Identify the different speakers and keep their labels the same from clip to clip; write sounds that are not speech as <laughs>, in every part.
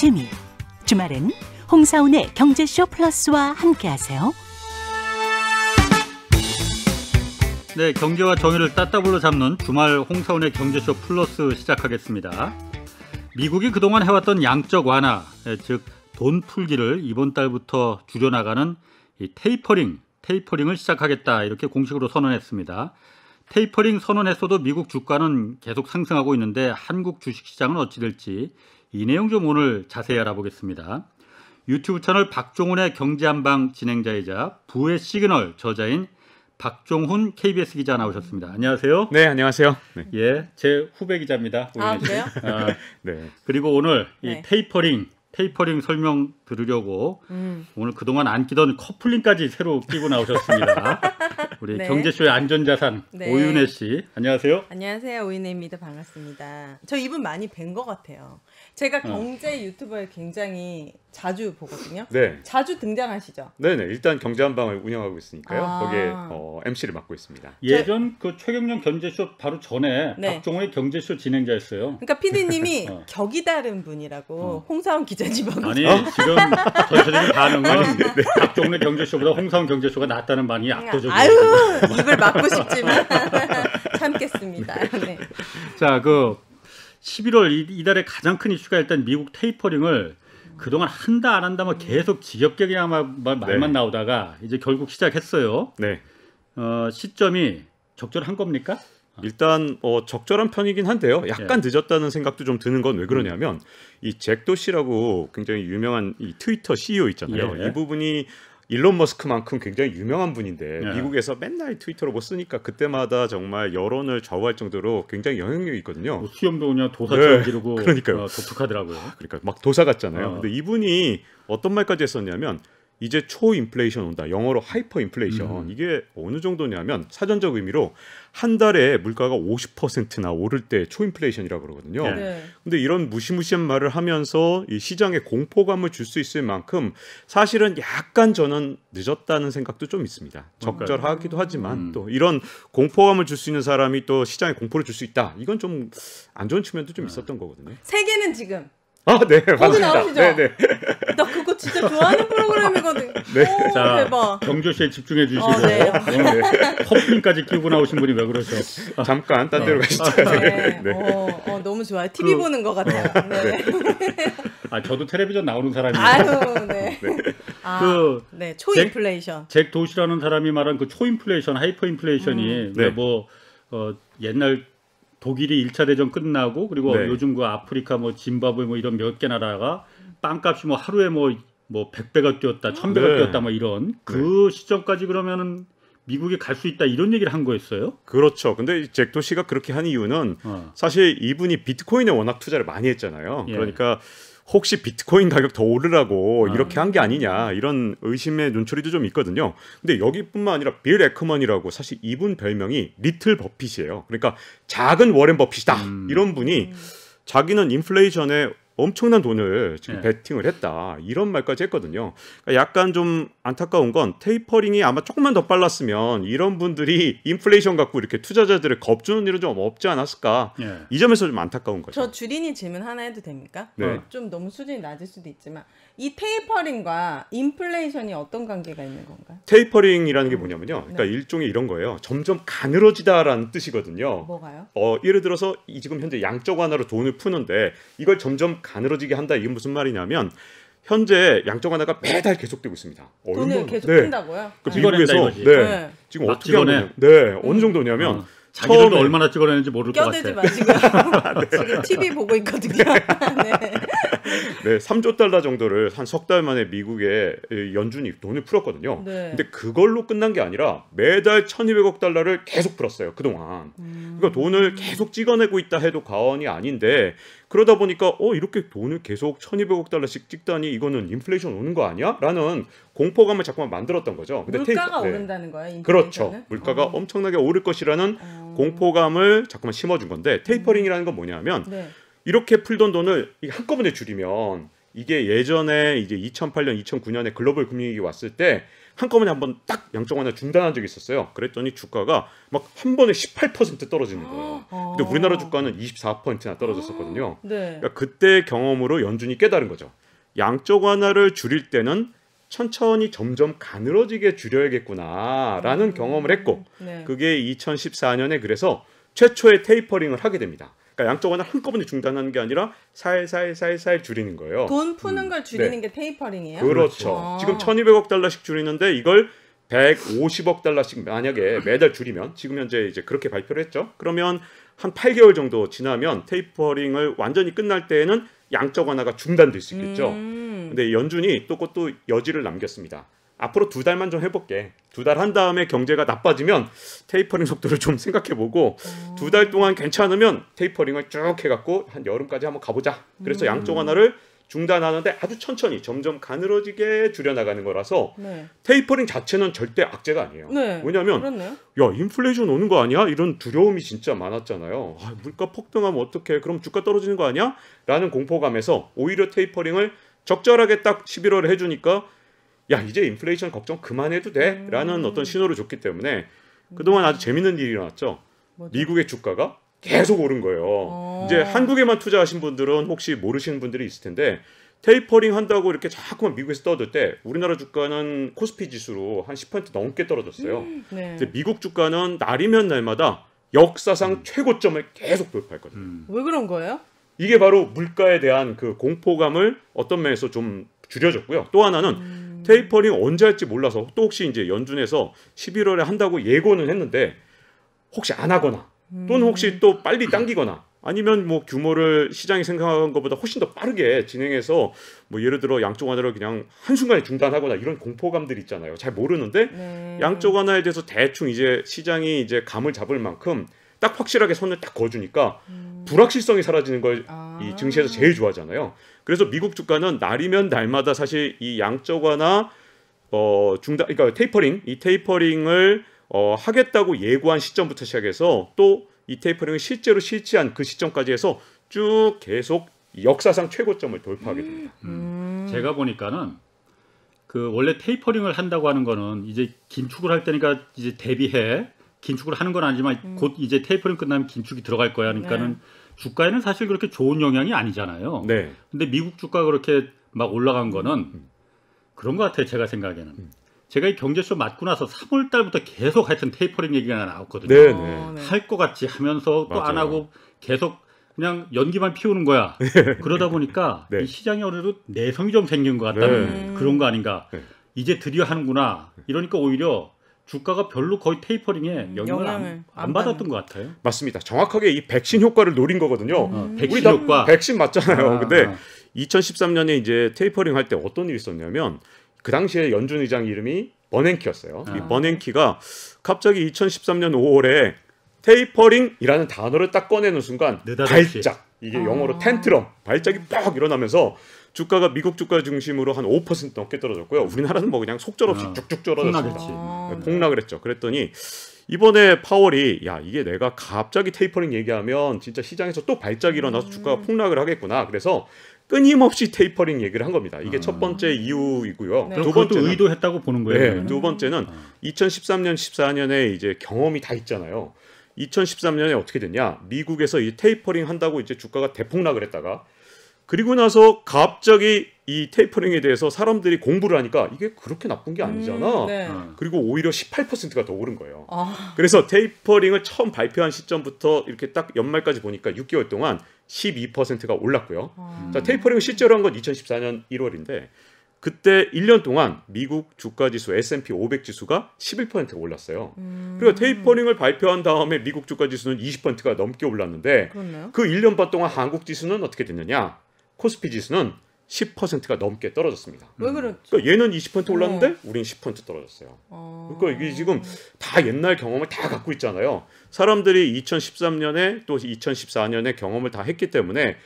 Speaker 1: 재미. 주말엔 홍사훈의 경제쇼 플러스와 함께하세요.
Speaker 2: 네, 경제와 정의를 따따블로 잡는 주말 홍사훈의 경제쇼 플러스 시작하겠습니다. 미국이 그동안 해왔던 양적 완화, 예, 즉 돈 풀기를 이번 달부터 줄여나가는 이 테이퍼링, 테이퍼링을 시작하겠다 이렇게 공식으로 선언했습니다. 테이퍼링 선언했어도 미국 주가는 계속 상승하고 있는데 한국 주식시장은 어찌 될지 이 내용 좀 오늘 자세히 알아보겠습니다. 유튜브 채널 박종훈의 경제한방 진행자이자 부의 시그널 저자인 박종훈 KBS 기자 나오셨습니다. 안녕하세요.
Speaker 3: 네, 안녕하세요. 네.
Speaker 2: 예, 제 후배 기자입니다.
Speaker 4: 아. 그래요?
Speaker 2: 아,
Speaker 3: 네.
Speaker 2: 그리고 오늘 이
Speaker 4: 네.
Speaker 2: 테이퍼링, 테이퍼링 설명 들으려고
Speaker 4: 음.
Speaker 2: 오늘 그동안 안 끼던 커플링까지 새로 끼고 나오셨습니다. <laughs> 우리
Speaker 4: 네.
Speaker 2: 경제쇼의 안전자산
Speaker 4: 네.
Speaker 2: 오윤혜 씨, 안녕하세요.
Speaker 4: 안녕하세요 오이네입니다 반갑습니다. 저 이분 많이 뵌 것 같아요. 제가 경제 유튜버에 굉장히 자주 보거든요.
Speaker 3: 네.
Speaker 4: 자주 등장하시죠.
Speaker 3: 네, 네. 일단 경제 한방을 운영하고 있으니까요.
Speaker 4: 아.
Speaker 3: 거기에 어, MC를 맡고 있습니다.
Speaker 2: 예전 그 최경영 경제쇼 바로 전에
Speaker 4: 네.
Speaker 2: 박종훈의 경제쇼 진행자였어요.
Speaker 4: 그러니까 PD님이 <laughs>
Speaker 2: 어.
Speaker 4: 격이 다른 분이라고 홍사원 기자님하고
Speaker 2: 아니 지금 전체적인 반응은 <laughs> 박종훈의 경제쇼보다 홍사원 경제쇼가 낫다는 반응이 압도적이에요.
Speaker 4: 아유 입을 막고 싶지만 <laughs> 참겠습니다. 네.
Speaker 2: 자, 그 11월 이, 이달에 가장 큰 이슈가 일단 미국 테이퍼링을 그동안 한다 안 한다 뭐 계속 지겹게 그냥 막, 막 말만
Speaker 3: 네.
Speaker 2: 나오다가 이제 결국 시작했어요.
Speaker 3: 네.
Speaker 2: 어, 시점이 적절한 겁니까?
Speaker 3: 일단 어, 적절한 편이긴 한데요. 약간 늦었다는 생각도 좀 드는 건 왜 그러냐면 이 잭도 씨라고 굉장히 유명한 이 트위터 CEO 있잖아요.
Speaker 2: 예.
Speaker 3: 이 부분이 일론 머스크만큼 굉장히 유명한 분인데
Speaker 2: 예.
Speaker 3: 미국에서 맨날 트위터로 뭐 쓰니까 그때마다 정말 여론을 좌우할 정도로 굉장히 영향력이 있거든요.
Speaker 2: 뭐 수염도 그냥 도사처럼
Speaker 3: 네,
Speaker 2: 기르고 <laughs>
Speaker 3: 그러니까요.
Speaker 2: 어, 독특하더라고요.
Speaker 3: 그러니까 막 도사 같잖아요.
Speaker 2: 어.
Speaker 3: 근데 이분이 어떤 말까지 했었냐면 이제 초인플레이션 온다. 영어로 hyper inflation.
Speaker 2: 음.
Speaker 3: 이게 어느 정도냐면 사전적 의미로 한 달에 물가가 50%나 오를 때 초인플레이션이라고 그러거든요.
Speaker 2: 네.
Speaker 4: 네.
Speaker 3: 근데 이런 무시무시한 말을 하면서 이 시장에 공포감을 줄 수 있을 만큼 사실은 약간 저는 늦었다는 생각도 좀 있습니다. 적절하기도 하지만
Speaker 2: 음.
Speaker 3: 또 이런 공포감을 줄 수 있는 사람이 또 시장에 공포를 줄 수 있다. 이건 좀 안 좋은 측면도 좀 있었던 거거든요.
Speaker 4: 세계는 지금
Speaker 3: 아, 네, 맞습니다.
Speaker 4: 나오시죠?
Speaker 3: 네, 네.
Speaker 4: 나 그거 진짜 좋아하는 프로그램이거든.
Speaker 3: 네.
Speaker 4: 오,
Speaker 2: 자,
Speaker 4: 대박.
Speaker 2: 경조씨에 집중해 주시고
Speaker 4: 어, 네.
Speaker 2: 커플링까지 끼고 나오신 분이 왜 그러셔? <laughs>
Speaker 3: 잠깐 딴 데로 가시죠.
Speaker 4: 네.
Speaker 3: 네.
Speaker 4: 어, 어, 너무 좋아요. TV
Speaker 2: 그-
Speaker 4: 보는 것 같아요. 네.
Speaker 2: 아, 저도 텔레비전 나오는 사람이에요.
Speaker 4: 아유, 네. <laughs> 아,
Speaker 2: 그
Speaker 4: 네, 초인플레이션.
Speaker 2: 잭 도시라는 사람이 말한 그 초인플레이션, hyper inflation이
Speaker 3: 네.
Speaker 2: 뭐 어, 옛날 독일이 1차 대전 끝나고 그리고
Speaker 3: 네.
Speaker 2: 요즘 그 아프리카 뭐 짐바브웨 뭐 이런 몇 개 나라가 빵값이 뭐 하루에 뭐뭐 100배가 뛰었다, 1000배가
Speaker 3: 네.
Speaker 2: 뛰었다 뭐 이런 그 시점까지 그러면은 미국이 갈 수 있다 이런 얘기를 한 거였어요.
Speaker 3: 그렇죠. 근데 이 잭 도시가 그렇게 한 이유는
Speaker 2: 어.
Speaker 3: 사실 이분이 비트코인에 워낙 투자를 많이 했잖아요.
Speaker 2: 예.
Speaker 3: 그러니까 혹시 비트코인 가격 더 오르라고
Speaker 2: 아.
Speaker 3: 이렇게 한 게 아니냐 이런 의심의 눈초리도 좀 있거든요. 근데 여기뿐만 아니라 빌 에크먼이라고 사실 이분 별명이 리틀 버핏이에요. 그러니까 작은 워렌 버핏이다
Speaker 2: 음.
Speaker 3: 이런 분이 자기는 인플레이션에 엄청난 돈을 지금
Speaker 2: 네.
Speaker 3: 베팅을 했다 이런 말까지 했거든요. 그러니까 약간 좀 안타까운 건 테이퍼링이 아마 조금만 더 빨랐으면 이런 분들이 인플레이션 갖고 이렇게 투자자들을 겁주는 일은 좀 없지 않았을까
Speaker 2: 예.
Speaker 3: 이 점에서 좀 안타까운 거죠.
Speaker 4: 저 주린이 질문 하나 해도 됩니까?
Speaker 3: 네.
Speaker 4: 어, 좀 너무 수준이 낮을 수도 있지만 이 테이퍼링과 인플레이션이 어떤 관계가 있는 건가요?
Speaker 3: 테이퍼링이라는 게 뭐냐면요. 그러니까
Speaker 4: 네.
Speaker 3: 일종의 이런 거예요. 점점 가늘어지다라는 뜻이거든요.
Speaker 4: 뭐가요?
Speaker 3: 어, 예를 들어서 이 지금 현재 양적 완화로 돈을 푸는데 이걸 점점 가늘어지게 한다. 이게 무슨 말이냐면 현재 양적 완화가 매달 계속되고 있습니다.
Speaker 4: 돈을
Speaker 3: 얼마나-
Speaker 4: 계속
Speaker 3: 네.
Speaker 4: 푼다고요?
Speaker 3: 그
Speaker 4: 네.
Speaker 2: 찍어낸다
Speaker 3: 미국에서. 네.
Speaker 4: 네.
Speaker 3: 지금
Speaker 2: 막
Speaker 3: 어떻게 하냐?
Speaker 2: 찍어내.
Speaker 3: 네. 어느 정도냐면
Speaker 2: 어. 자기들도
Speaker 3: 처음에-
Speaker 2: 얼마나 찍어내는지 모를 것
Speaker 4: 껴들지
Speaker 2: 같아.
Speaker 4: 마시고요. <laughs> 지금 TV 보고 있거든요. <laughs> 네.
Speaker 3: 네, 3조 달러 정도를 한 석 달 만에 미국의 연준이 돈을 풀었거든요.
Speaker 4: 네.
Speaker 3: 근데 그걸로 끝난 게 아니라 매달 1,200억 달러를 계속 풀었어요. 그동안.
Speaker 4: 음.
Speaker 3: 그러니까 돈을 계속 찍어내고 있다 해도 과언이 아닌데 그러다 보니까 어 이렇게 돈을 계속 1,200억 달러씩 찍다니 이거는 인플레이션 오는 거 아니야? 라는 공포감을 자꾸만 만들었던 거죠. 근데
Speaker 4: 물가가
Speaker 3: 테이프- 네.
Speaker 4: 오른다는 거예요.
Speaker 3: 그렇죠. 물가가
Speaker 4: 어.
Speaker 3: 엄청나게 오를 것이라는
Speaker 4: 어.
Speaker 3: 공포감을 자꾸만 심어준 건데 테이퍼링이라는 건 뭐냐면
Speaker 4: 네.
Speaker 3: 이렇게 풀던 돈을 한꺼번에 줄이면 이게 예전에 이제 2008년, 2009년에 글로벌 금융위기 왔을 때 한꺼번에 한번 딱 양적 완화 중단한 적이 있었어요. 그랬더니 주가가 막 한 번에 18% 떨어지는 거예요. 근데
Speaker 4: 어.
Speaker 3: 우리나라 주가는 24%나 떨어졌었거든요.
Speaker 4: 네.
Speaker 3: 그러니까 그때 경험으로 연준이 깨달은 거죠. 양적 완화를 줄일 때는 천천히 점점 가늘어지게 줄여야겠구나라는 경험을 했고
Speaker 4: 네.
Speaker 3: 그게 2014년에 그래서 최초의 테이퍼링을 하게 됩니다. 그러니까 양적 완화 한꺼번에 중단하는 게 아니라 살살살살 줄이는 거예요.
Speaker 4: 돈 푸는 걸 줄이는 게 테이퍼링이에요?
Speaker 3: 음. 네. 그렇죠.
Speaker 4: 아.
Speaker 3: 지금 1,200억 달러씩 줄이는데 이걸 150억 달러씩 만약에 매달 줄이면 지금 현재 이제 그렇게 발표를 했죠. 그러면 한 8개월 정도 지나면 테이퍼링을 완전히 끝날 때에는 양적 완화가 중단될 수 있겠죠.
Speaker 4: 음.
Speaker 3: 근데 연준이 또 그것도 여지를 남겼습니다. 앞으로 두 달만 좀 해볼게. 두 달 한 다음에 경제가 나빠지면 테이퍼링 속도를 좀 생각해보고 두 달 동안 괜찮으면 테이퍼링을 쭉 해갖고 한 여름까지 한번 가보자. 그래서 양적 완화를 중단하는데 아주 천천히 점점 가늘어지게 줄여나가는 거라서
Speaker 4: 네.
Speaker 3: 테이퍼링 자체는 절대 악재가 아니에요.
Speaker 4: 네.
Speaker 3: 왜냐하면
Speaker 4: 그렇네요.
Speaker 3: 야 인플레이션 오는 거 아니야? 이런 두려움이 진짜 많았잖아요. 아, 물가 폭등하면 어떡해? 그럼 주가 떨어지는 거 아니야? 라는 공포감에서 오히려 테이퍼링을 적절하게 딱 11월에 해주니까 야 이제 인플레이션 걱정 그만해도 돼? 라는 어떤 신호를 줬기 때문에 그동안 아주 재밌는 일이 일어났죠.
Speaker 4: 뭐죠?
Speaker 3: 미국의 주가가 계속 오른 거예요.
Speaker 4: 어.
Speaker 3: 이제 한국에만 투자하신 분들은 혹시 모르시는 분들이 있을 텐데 테이퍼링 한다고 이렇게 자꾸만 미국에서 떠들 때 우리나라 주가는 코스피 지수로 한 10% 넘게 떨어졌어요.
Speaker 4: 네.
Speaker 3: 근데 미국 주가는 날이면 날마다 역사상 최고점을 계속 돌파했거든요.
Speaker 2: 음.
Speaker 4: 왜 그런 거예요?
Speaker 3: 이게 바로 물가에 대한 그 공포감을 어떤 면에서 좀 줄여줬고요. 또 하나는
Speaker 4: 음.
Speaker 3: 테이퍼링 언제 할지 몰라서 또 혹시 이제 연준에서 11월에 한다고 예고는 했는데 혹시 안 하거나 또는 혹시 또 빨리 당기거나 아니면 뭐 규모를 시장이 생각한 것보다 훨씬 더 빠르게 진행해서 뭐 예를 들어 양쪽 완화를 그냥 한순간에 중단하거나 이런 공포감들 있잖아요. 잘 모르는데
Speaker 4: 네.
Speaker 3: 양쪽 완화에 대해서 대충 이제 시장이 이제 감을 잡을 만큼 딱 확실하게 선을 딱 그어주니까 불확실성이 사라지는 걸 이
Speaker 4: 아.
Speaker 3: 증시에서 제일 좋아하잖아요. 그래서 미국 주가는 날이면 날마다 사실 이 양적 완화 어 중단 그러니까 테이퍼링 이 테이퍼링을 어 하겠다고 예고한 시점부터 시작해서 또 이 테이퍼링을 실제로 실시한 그 시점까지 해서 쭉 계속 역사상 최고점을 돌파하게 됩니다.
Speaker 4: 음.
Speaker 2: 제가 보니까는 그 원래 테이퍼링을 한다고 하는 거는 이제 긴축을 할 때니까 이제 대비해 긴축을 하는 건 아니지만 곧 이제 테이퍼링 끝나면 긴축이 들어갈 거야. 그러니까는 주가에는 사실 그렇게 좋은 영향이 아니잖아요.
Speaker 3: 네.
Speaker 2: 근데 미국 주가 그렇게 막 올라간 거는 그런 것 같아요. 제가 생각에는. 제가 이 경제쇼 맞고 나서 3월 달부터 계속 하여튼 테이퍼링 얘기가 나왔거든요.
Speaker 3: 네,
Speaker 4: 어,
Speaker 3: 네.
Speaker 4: 네.
Speaker 2: 할것 같이 하면서 또 안. 하고 계속 그냥 연기만 피우는 거야. <laughs> 그러다 보니까
Speaker 3: 네.
Speaker 2: 이 시장에 어느 정도 내성이 좀 생긴 것 같다는
Speaker 3: 네.
Speaker 2: 그런 거 아닌가.
Speaker 3: 네.
Speaker 2: 이제 드디어 하는구나. 이러니까 오히려 주가가 별로 거의 테이퍼링에 영향을
Speaker 4: 영향을
Speaker 2: 안,
Speaker 4: 안
Speaker 2: 안 받았던 것 같아요.
Speaker 3: 맞습니다. 정확하게 이 백신 효과를 노린 거거든요.
Speaker 2: 어, 백신 효과.
Speaker 3: 백신 맞잖아요.
Speaker 2: 아,
Speaker 3: 근데
Speaker 2: 아.
Speaker 3: 2013년에 이제 테이퍼링 할 때 어떤 일이 있었냐면 그 당시에 연준 의장 이름이 버냉키였어요. 이
Speaker 2: 아.
Speaker 3: 버냉키가 갑자기 2013년 5월에 테이퍼링이라는 단어를 딱 꺼내는 순간
Speaker 2: 느닷없이.
Speaker 3: 발작 이게
Speaker 4: 아.
Speaker 3: 영어로 tantrum 발작이 빡 일어나면서 주가가 미국 주가 중심으로 한 5% 넘게 떨어졌고요. 우리나라는 뭐 그냥 속절없이
Speaker 2: 아,
Speaker 3: 쭉쭉 떨어졌습니다.
Speaker 2: 폭락했지.
Speaker 4: 아,
Speaker 3: 네, 폭락을 했죠. 그랬더니 이번에 파월이 야 이게 내가 갑자기 테이퍼링 얘기하면 진짜 시장에서 또 발작이 일어나서 주가가 폭락을 하겠구나. 그래서 끊임없이 테이퍼링 얘기를 한 겁니다. 이게
Speaker 2: 아.
Speaker 3: 첫 번째 이유이고요.
Speaker 4: 네.
Speaker 3: 두 번째는
Speaker 2: 의도했다고 보는 거예요.
Speaker 3: 네? 두 번째는
Speaker 2: 아.
Speaker 3: 2013년 14년에 이제 경험이 다 있잖아요. 2013년에 어떻게 됐냐? 미국에서 이 테이퍼링 한다고 이제 주가가 대폭락을 했다가 그리고 나서 갑자기 이 테이퍼링에 대해서 사람들이 공부를 하니까 이게 그렇게 나쁜 게 아니잖아.
Speaker 4: 음, 네.
Speaker 2: 어.
Speaker 3: 그리고 오히려 18%가 더 오른 거예요.
Speaker 4: 아,
Speaker 3: 그래서 테이퍼링을 처음 발표한 시점부터 이렇게 딱 연말까지 보니까 6개월 동안 12%가 올랐고요.
Speaker 4: 아.
Speaker 3: 자, 테이퍼링을 실제로 한 건 2014년 1월인데 그때 1년 동안 미국 주가 지수 S&P 500 지수가 11%가 올랐어요.
Speaker 4: 음.
Speaker 3: 그리고 테이퍼링을 발표한 다음에 미국 주가 지수는 20%가 넘게 올랐는데
Speaker 4: 그렇네요.
Speaker 3: 그 1년 반 동안 한국 지수는 어떻게 됐느냐? 코스피 지수는 10%가 넘게 떨어졌습니다.
Speaker 4: 왜 그렇죠?
Speaker 3: 그러니까 얘는 20% 올랐는데 우린 10% 떨어졌어요.
Speaker 4: 어.
Speaker 3: 그러니까 이게 지금 다 옛날 경험을 다 갖고 있잖아요. 사람들이 2013년에 또 2014년에 경험을 다 했기 때문에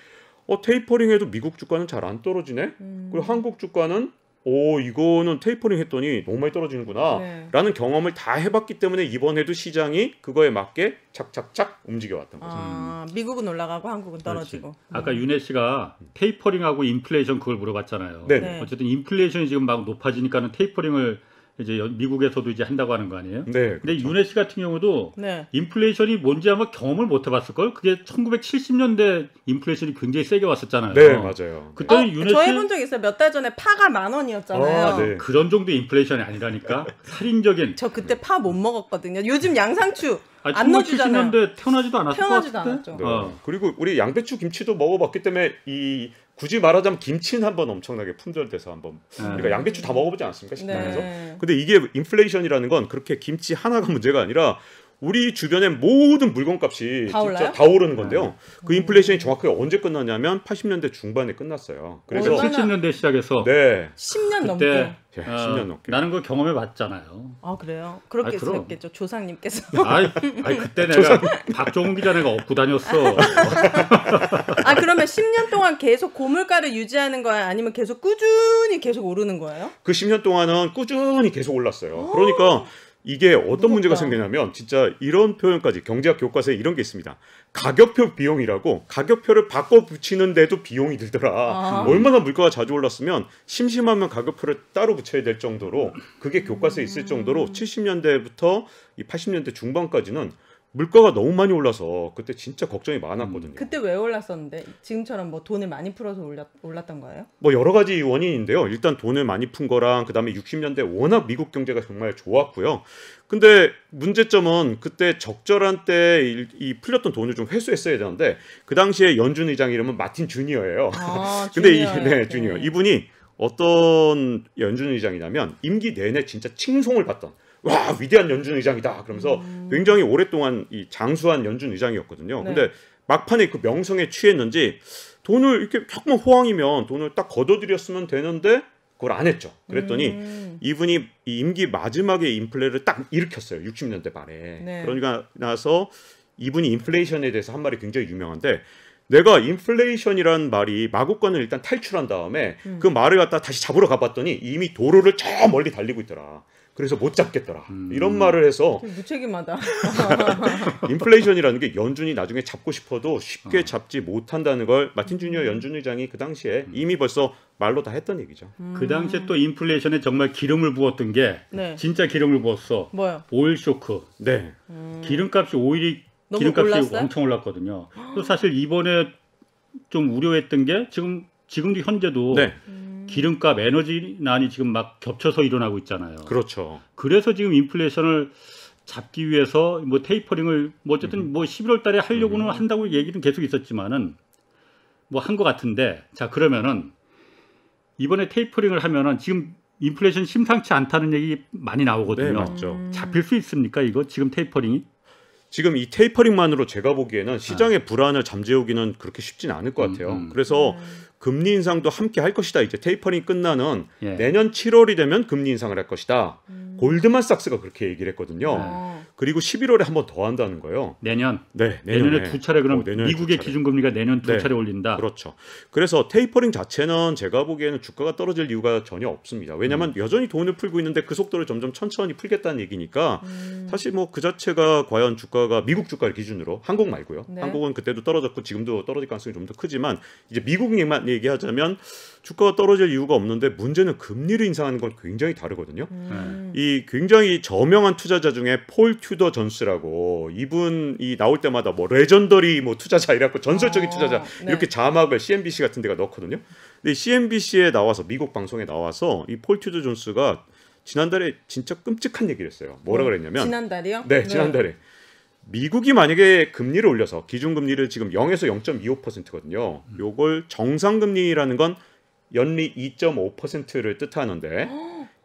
Speaker 3: 어 테이퍼링 해도 미국 주가는 잘 안 떨어지네.
Speaker 4: 음.
Speaker 3: 그리고 한국 주가는 오 이거는 테이퍼링 했더니 너무 많이 떨어지는구나.
Speaker 4: 네.
Speaker 3: 라는 경험을 다 해봤기 때문에 이번에도 시장이 그거에 맞게 착착착 움직여왔던 거죠.
Speaker 4: 아, 미국은 올라가고 한국은 떨어지고.
Speaker 2: 그렇지. 아까 윤혜 씨가 테이퍼링하고 인플레이션 그걸 물어봤잖아요.
Speaker 3: 네.
Speaker 4: 네.
Speaker 2: 어쨌든 인플레이션이 지금 막 높아지니까는 테이퍼링을 이제 연- 미국에서도 이제 한다고 하는 거 아니에요?
Speaker 3: 네.
Speaker 2: 근데 윤혜 씨 같은 경우도
Speaker 4: 네.
Speaker 2: 인플레이션이 뭔지 아마 경험을 못 해봤을 걸. 그게 1970년대 인플레이션이 굉장히 세게 왔었잖아요.
Speaker 3: 네, 맞아요.
Speaker 2: 그때는
Speaker 4: 어,
Speaker 2: 윤혜 저씨
Speaker 4: 해본 적 있어요. 몇 달 전에 파가 만 원이었잖아요.
Speaker 3: 아, 네.
Speaker 2: 그런 정도 인플레이션이 아니라니까 <laughs> 살인적인.
Speaker 4: 저 그때 파 못 먹었거든요. 요즘 양상추
Speaker 2: 아니,
Speaker 4: 안 넣어주잖아요.
Speaker 2: 1970년대 태어나지도 않았을
Speaker 4: 태어나지도
Speaker 2: 것 같은데.
Speaker 4: 않았죠.
Speaker 3: 네.
Speaker 2: 어.
Speaker 3: 그리고 우리 양배추 김치도 먹어봤기 때문에 이 굳이 말하자면 김치는 한번 엄청나게 품절돼서 한번
Speaker 2: 네.
Speaker 3: 우리가 양배추 다 먹어보지 않았습니까 식당에서?
Speaker 4: 네.
Speaker 3: 근데 이게 인플레이션이라는 건 그렇게 김치 하나가 <laughs> 문제가 아니라 우리 주변의 모든 물건값이
Speaker 4: 다
Speaker 3: 진짜? 다 오르는 건데요. 그 인플레이션이 정확하게 언제 끝났냐면 80년대 중반에 끝났어요. 그래서
Speaker 4: 얼마나-
Speaker 2: 70년대 시작해서
Speaker 3: 네,
Speaker 4: 10년 넘게.
Speaker 2: 그때
Speaker 3: 예,
Speaker 2: 어,
Speaker 3: 10년 넘게.
Speaker 2: 나는 그걸 경험해 봤잖아요.
Speaker 4: 아 그래요? 그렇게. 했겠죠. 조상님께서.
Speaker 2: 아이, 아이 그때 내가 박종훈 기자 내가 업고 다녔어. <laughs>
Speaker 4: 아 그러면 10년 동안 계속 고물가를 유지하는 거야? 아니면 계속 꾸준히 계속 오르는 거예요?
Speaker 3: 그 10년 동안은 꾸준히 계속 올랐어요. 그러니까 이게 어떤
Speaker 4: 무겁다.
Speaker 3: 문제가 생기냐면 진짜 이런 표현까지 경제학 교과서에 이런 게 있습니다. 가격표 비용이라고 가격표를 바꿔 붙이는데도 비용이 들더라.
Speaker 4: 아.
Speaker 3: 얼마나 물가가 자주 올랐으면 심심하면 가격표를 따로 붙여야 될 정도로 그게 교과서에 있을 정도로 70년대부터 이 80년대 중반까지는 물가가 너무 많이 올라서 그때 진짜 걱정이 많았거든요.
Speaker 4: 그때 왜 올랐었는데 지금처럼 뭐 돈을 많이 풀어서 올랐, 올랐던 거예요?
Speaker 3: 뭐 여러 가지 원인인데요. 일단 돈을 많이 푼 거랑 그다음에 60년대 워낙 미국 경제가 정말 좋았고요. 근데 문제점은 그때 적절한 때 이 풀렸던 돈을 좀 회수했어야 되는데 그 당시에 연준 의장 이름은 마틴 주니어예요.
Speaker 4: 아, <laughs>
Speaker 3: 근데 이. 네, 주니어 이분이 어떤 연준 의장이냐면 임기 내내 진짜 칭송을 받던 와 위대한 연준 의장이다 그러면서 굉장히 오랫동안 이 장수한 연준 의장이었거든요.
Speaker 4: 네.
Speaker 3: 근데 막판에 그 명성에 취했는지 돈을 이렇게 조금만 호황이면 돈을 딱 걷어들였으면 되는데 그걸 안 했죠. 그랬더니
Speaker 4: 음.
Speaker 3: 이분이 이 임기 마지막에 인플레를 딱 일으켰어요. 60년대 말에.
Speaker 4: 네.
Speaker 3: 그러니까 나서 이분이 인플레이션에 대해서 한 말이 굉장히 유명한데 내가 인플레이션이란 말이 마구간을 일단 탈출한 다음에
Speaker 4: 음.
Speaker 3: 그 말을 갖다 다시 잡으러 가봤더니 이미 도로를 저 멀리 달리고 있더라. 그래서 못 잡겠더라.
Speaker 2: 음.
Speaker 3: 이런 말을 해서
Speaker 4: 무책임하다. <laughs>
Speaker 3: 인플레이션이라는 게 연준이 나중에 잡고 싶어도 쉽게
Speaker 2: 어.
Speaker 3: 잡지 못한다는 걸 마틴
Speaker 4: 음.
Speaker 3: 주니어 연준 의장이 그 당시에 이미 벌써 말로 다 했던 얘기죠.
Speaker 2: 그 당시에 또 인플레이션에 정말 기름을 부었던 게
Speaker 4: 네.
Speaker 2: 진짜 기름을 부었어.
Speaker 4: 뭐요?
Speaker 2: 오일 쇼크.
Speaker 3: 네.
Speaker 2: 기름값이 오일이 기름값이
Speaker 4: 올랐어요?
Speaker 2: 엄청 올랐거든요. 또 사실 이번에 좀 우려했던 게 지금 지금도 현재도
Speaker 3: 네.
Speaker 2: 기름값 에너지난이 지금 막 겹쳐서 일어나고 있잖아요.
Speaker 3: 그렇죠.
Speaker 2: 그래서 지금 인플레이션을 잡기 위해서 뭐 테이퍼링을 뭐 어쨌든 뭐 11월 달에 하려고는 한다고 얘기는 계속 있었지만은 뭐 한 것 같은데 자 그러면은 이번에 테이퍼링을 하면은 지금 인플레이션 심상치 않다는 얘기 많이
Speaker 3: 네,
Speaker 2: 나오거든요.
Speaker 3: 맞죠.
Speaker 2: 잡힐 수 있습니까 이거 지금 테이퍼링이?
Speaker 3: 지금 이 테이퍼링만으로 제가 보기에는 시장의 불안을 잠재우기는 그렇게 쉽지는 않을 것 같아요.
Speaker 2: 음, 음.
Speaker 3: 그래서 금리 인상도 함께 할 것이다. 이제 테이퍼링 끝나는
Speaker 2: 예.
Speaker 3: 내년 7월이 되면 금리 인상을 할 것이다. 골드만삭스가 그렇게 얘기를 했거든요.
Speaker 4: 어.
Speaker 3: 그리고 11월에 한 번 더 한다는 거예요.
Speaker 2: 내년
Speaker 3: 네,
Speaker 2: 내년에
Speaker 3: 내년에
Speaker 2: 두 차례 그럼
Speaker 3: 어, 내년에
Speaker 2: 미국의
Speaker 3: 두 차례.
Speaker 2: 기준금리가 내년 두
Speaker 3: 네.
Speaker 2: 차례 올린다.
Speaker 3: 그렇죠. 그래서 테이퍼링 자체는 제가 보기에는 주가가 떨어질 이유가 전혀 없습니다. 왜냐하면
Speaker 2: 음.
Speaker 3: 여전히 돈을 풀고 있는데 그 속도를 점점 천천히 풀겠다는 얘기니까
Speaker 4: 음.
Speaker 3: 사실 뭐 그 자체가 과연 주가가 미국 주가를 기준으로 한국 말고요.
Speaker 4: 네.
Speaker 3: 한국은 그때도 떨어졌고 지금도 떨어질 가능성이 좀 더 크지만 이제 미국만 얘기하자면 주가가 떨어질 이유가 없는데 문제는 금리를 인상하는 건 굉장히 다르거든요.
Speaker 4: 음.
Speaker 3: 이 굉장히 저명한 투자자 중에 폴 튜더 존스라고 이분 이 나올 때마다 뭐 legendary 뭐 투자자 이라고 전설적인
Speaker 4: 어,
Speaker 3: 투자자
Speaker 4: 네.
Speaker 3: 이렇게 자막을 CNBC 같은 데가 넣거든요. 근데 CNBC에 나와서 미국 방송에 나와서 이 폴 튜더 존스가 지난달에 진짜 끔찍한 얘기를 했어요. 뭐라 그랬냐면
Speaker 4: 음. 지난달이요?
Speaker 3: 네, 지난달에 미국이 만약에 금리를 올려서 기준 금리를 지금 0에서 0.25%거든요. 요걸 정상 금리라는 건 연리 2.5%를 뜻하는데